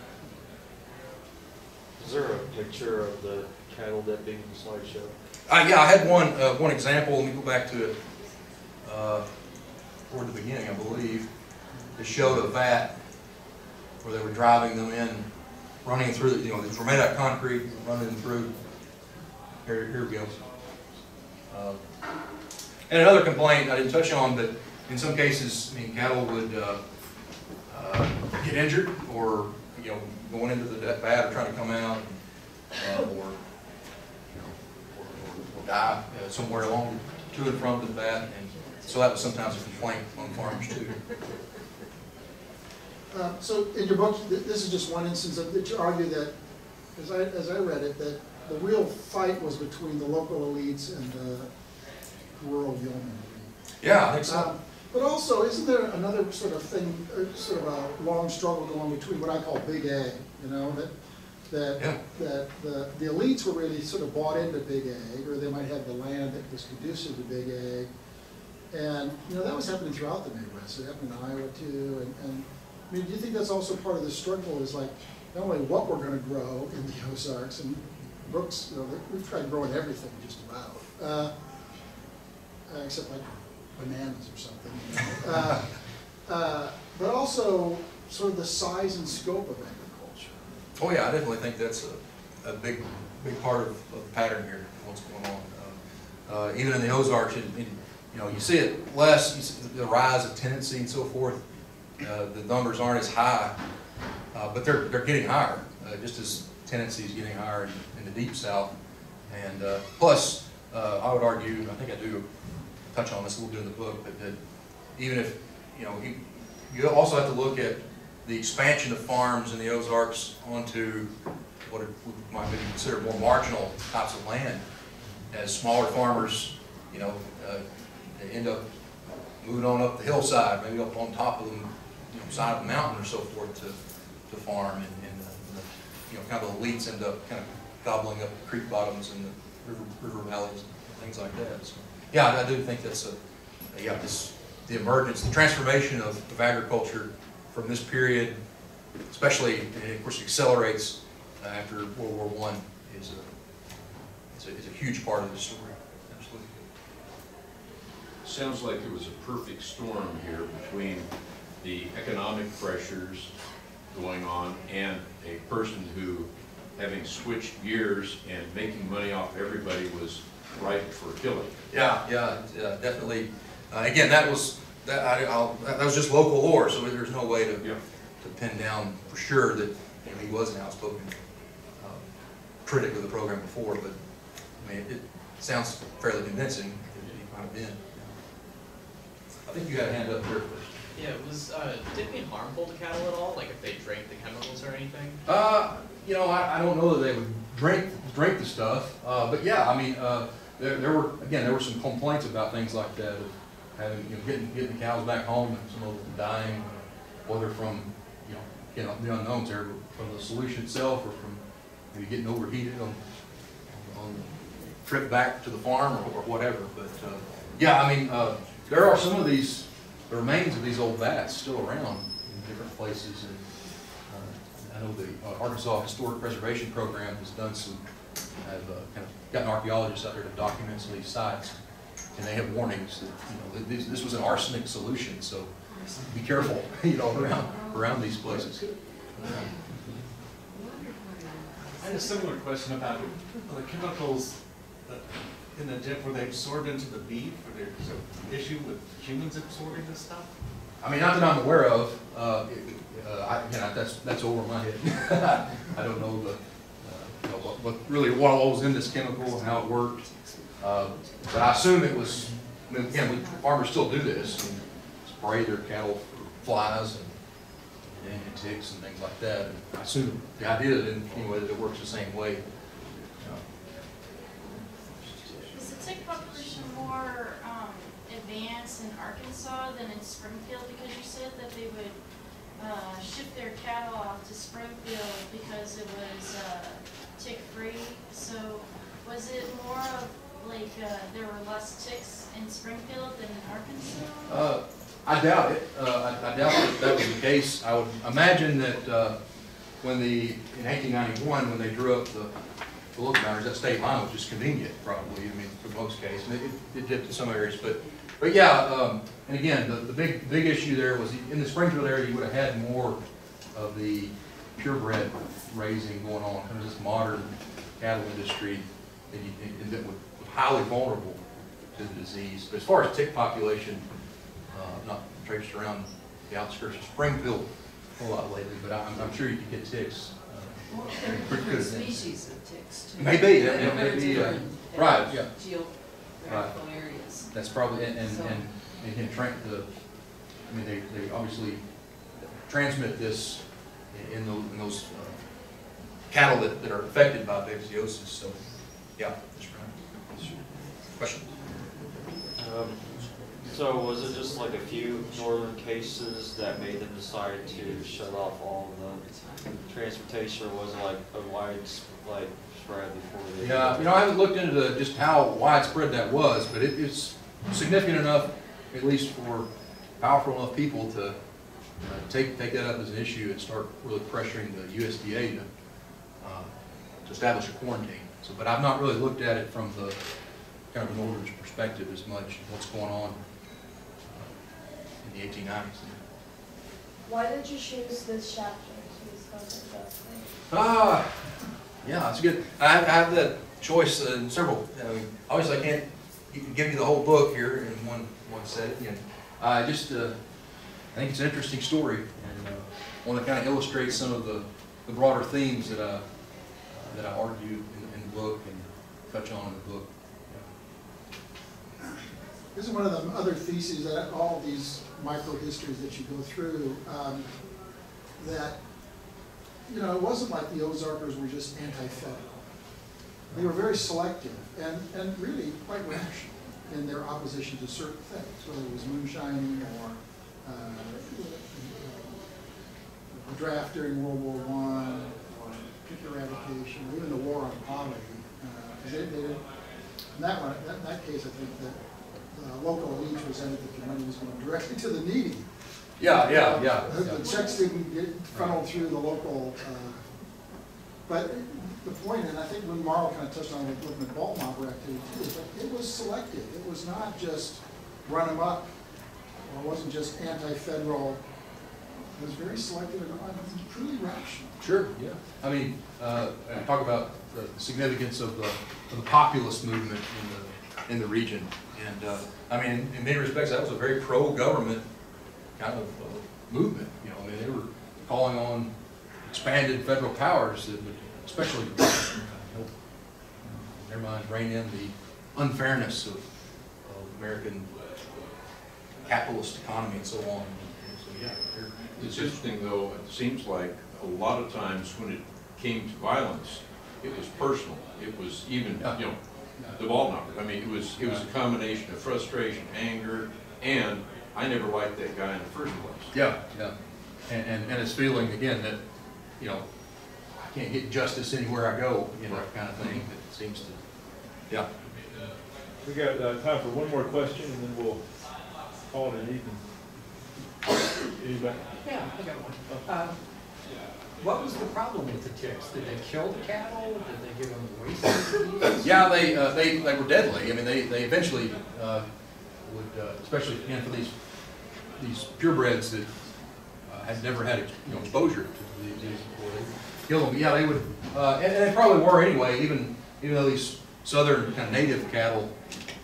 Is there a picture of the cattle dipping slideshow? Uh, yeah, I had one, uh, one example, let me go back to it, uh, toward the beginning, I believe. It showed a vat where they were driving them in, running through, the- you know, these were made out of concrete, running through. Here, here we go. Uh, And another complaint I didn't touch on, but in some cases, I mean, cattle would, uh, uh, get injured or, you know, going into the vat or trying to come out, uh, or or, or die uh, somewhere along to and from the vat, and so that was sometimes a complaint on farmers too. Uh, So in your book, th- this is just one instance of, that you argue that, as I, as I read it, that the real fight was between the local elites and the rural yeomanry. Yeah, I think so. Um, But also, isn't there another sort of thing, uh, sort of a long struggle going between what I call big ag, you know, that, Yeah. that, that the, the elites were really sort of bought into big ag, or they might have the land that was conducive to big ag. And, you know, that was happening throughout the Midwest, it happened in Iowa too, and, and, I mean, do you think that's also part of the struggle, is like, not only what we're gonna grow in the Ozarks, and Brooks, you know, we've tried growing everything just about, uh, uh, except like bananas or something. you know. Uh, uh, But also, sort of the size and scope of agriculture. Oh, yeah, I definitely think that's a, a big, big part of, of the pattern here, what's going on. Uh, uh, Even in the Ozarks, in, in, you know, you see it less, you see the rise of tenancy and so forth. The numbers aren't as high, but they're, they're getting higher, just as tenancy is getting higher the deep south. And uh, plus, uh, I would argue, I think I do touch on this a little bit in the book, but that even if, you know, you, also have to look at the expansion of farms in the Ozarks onto what might be considered more marginal types of land. As smaller farmers, you know, uh, they end up moving on up the hillside, maybe up on top of them, you know, side of the mountain or so forth to, to farm. And, and the, the, you know, kind of the elites end up kind of gobbling up creek bottoms and the river, river valleys and things like that. So, yeah, I do think that's a, yeah, this, the emergence, the transformation of, of agriculture from this period, especially, and of course, accelerates uh, after World War One, is a, is a, is a huge part of the story. Absolutely. Sounds like there was a perfect storm here between the economic pressures going on and a person who, having switched gears and making money off everybody was ripe for killing. Yeah, yeah, yeah, definitely. Uh, again, that was, that, I, I'll, that was just local lore, so there's no way to, Yeah. to pin down for sure that, you know, he was an outspoken, uh, critic of the program before, but, I mean, it sounds fairly convincing that he might have been. I think you got a hand up here first. Yeah, was, uh, did it be harmful to cattle at all, like if they drank the chemicals or anything? Uh, you know, I, I don't know that they would drink, drink the stuff, uh, but yeah, I mean, uh, there, there were, again, there were some complaints about things like that, of having, you know, getting, getting the cows back home and some of them dying, whether from, you know, you know, the unknowns there, from the solution itself or from maybe getting overheated on, on the trip back to the farm or, or whatever, but, uh, yeah, I mean, uh, there are some of these, the remains of these old vats still around in different places and, I know the uh, Arkansas Historic Preservation Program has done some, have uh, kind of gotten archaeologists out there to document some of these sites. And they have warnings that, you know, this, this was an arsenic solution, so be careful, you know, around, around these places. I had a similar question about the chemicals in the dip, were they absorbed into the beef? Or there's an issue with humans absorbing this stuff? I mean, not that I'm aware of, uh, it- uh, I, that's, that's over my head. I don't know the, uh, what, what, really what all was in this chemical and how it worked. Uh, But I assume it was, I mean, again, we, farmers still do this, and spray their cattle for flies and, and ticks and things like that. And I assume the idea that, anyway, that it works the same way. Is the tick population more um, in Arkansas than in Springfield? Because you said that they would uh, ship their cattle off to Springfield because it was uh, tick-free. So was it more of like uh, there were less ticks in Springfield than in Arkansas? Uh, I doubt it. Uh, I I doubt that that was the case. I would imagine that uh, when the, in 1891, when they drew up the the look boundaries, that state line was just convenient, probably, I mean, for most cases. And It it dipped in some areas, but, but yeah, um, and again, the, the big, big issue there was in the Springfield area, you would have had more of the purebred raising going on, kind of this modern cattle industry, and you, that was highly vulnerable to the disease. But as far as tick population, uh, not traced around the outskirts of Springfield a whole lot lately, but I'm, I'm sure you could get ticks. uh, Well, there are different species of ticks too. Maybe, yeah, yeah, maybe, uh, right, yeah. Areas. That's probably, and, and, So- and and can tra the, I mean, they, they obviously transmit this in those, in those uh, cattle that, that are affected by babesiosis, so, yeah, that's right. Question? Um, So was it just like a few northern cases that made them decide to shut off all the transportation, or was it like a wide, like, spread before they? Yeah, you know, I haven't looked into the, just how widespread that was, but it is significant enough, at least for powerful enough people to uh, take, take that up as an issue and start really pressuring the USDA to, uh, to establish a quarantine. So, but I've not really looked at it from the, kind of an northern perspective as much, what's going on uh, in the eighteen nineties. Why did you choose this chapter to discuss it that way? Ah, yeah, that's good. I have, I have that choice in several, I mean, obviously I can't g- give you the whole book here in one, one setting. And I just, uh, I think it's an interesting story and, uh, that kind of illustrates some of the, the broader themes that I, uh, that I argue in, in the book and touch on in the book. This is one of the other theses that all these micro-histories that you go through, um, that, you know, it wasn't like the Ozarkers were just anti-federal. They were very selective and, and really quite rational in their opposition to certain things, whether it was moonshining or, uh, the draft during World War One, or tick eradication, or even the war on poverty. Uh, they, they in that one, that, that case, I think that the local elite presented that the money was going directly to the needy. Yeah, yeah, yeah. The the checks didn't get funneled through the local, uh, but the point, and I think Lynn Morrow kind of touched on it, looking at Bolton activity too, is that it was selective. It was not just run them up, or it wasn't just anti-federal It was very selective and truly rational. Sure, yeah. I mean, uh, talk about the significance of the, of the populist movement in the, in the region. And, uh, I mean, in many respects, that was a very pro-government kind of uh, movement, you know, I mean, they were calling on expanded federal powers that would especially uh, help, uh, in their minds, rein in the unfairness of, of American capitalist economy and so on. So, yeah, It's interesting, though, it seems like a lot of times when it came to violence, it was personal. It was even, you know, the ball number. I mean, it was, it was a combination of frustration, anger, and I never liked that guy in the first place. Yeah, yeah. And, and, and it's feeling, again, that, you know, can't get justice anywhere I go, you know, kind of thing, that seems to, yeah. We got uh, time for one more question, and then we'll call it an evening. Anybody? Yeah, I got one. Um, What was the problem with the ticks? Did they kill the cattle? Did they give them wasted disease? Yeah, they, uh, they, they were deadly. I mean, they, they eventually, uh, would, uh, especially, again, for these, these purebreds that uh, had never had, you know, exposure to the disease before, they kill them. Yeah, they would, uh, and, and they probably were anyway, even, even though these southern kind of native cattle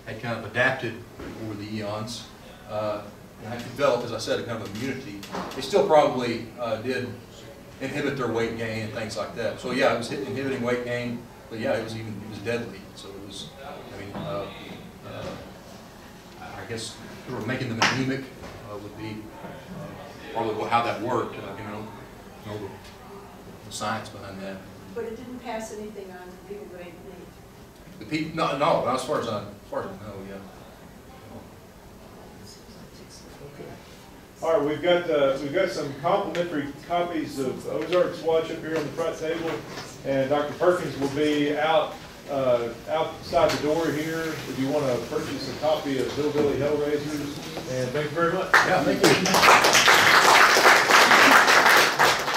had kind of adapted over the eons, uh, and had developed, as I said, a kind of immunity. They still probably, uh, did inhibit their weight gain and things like that. So yeah, it was inhibiting weight gain, but yeah, it was even, it was deadly. So it was, I mean, uh, uh, I guess sort of making them anemic uh, would be uh, probably how that worked, you know the, the science behind that. But it didn't pass anything on to people who ate meat. The people, no, no, not as far as I, as far as I know, yeah. All right, we've got, uh, we've got some complimentary copies of Ozarks Watch up here on the front table, and Dr. Perkins will be out, uh, outside the door here if you want to purchase a copy of Hillbilly Hellraisers, and thank you very much. Yeah, thank you.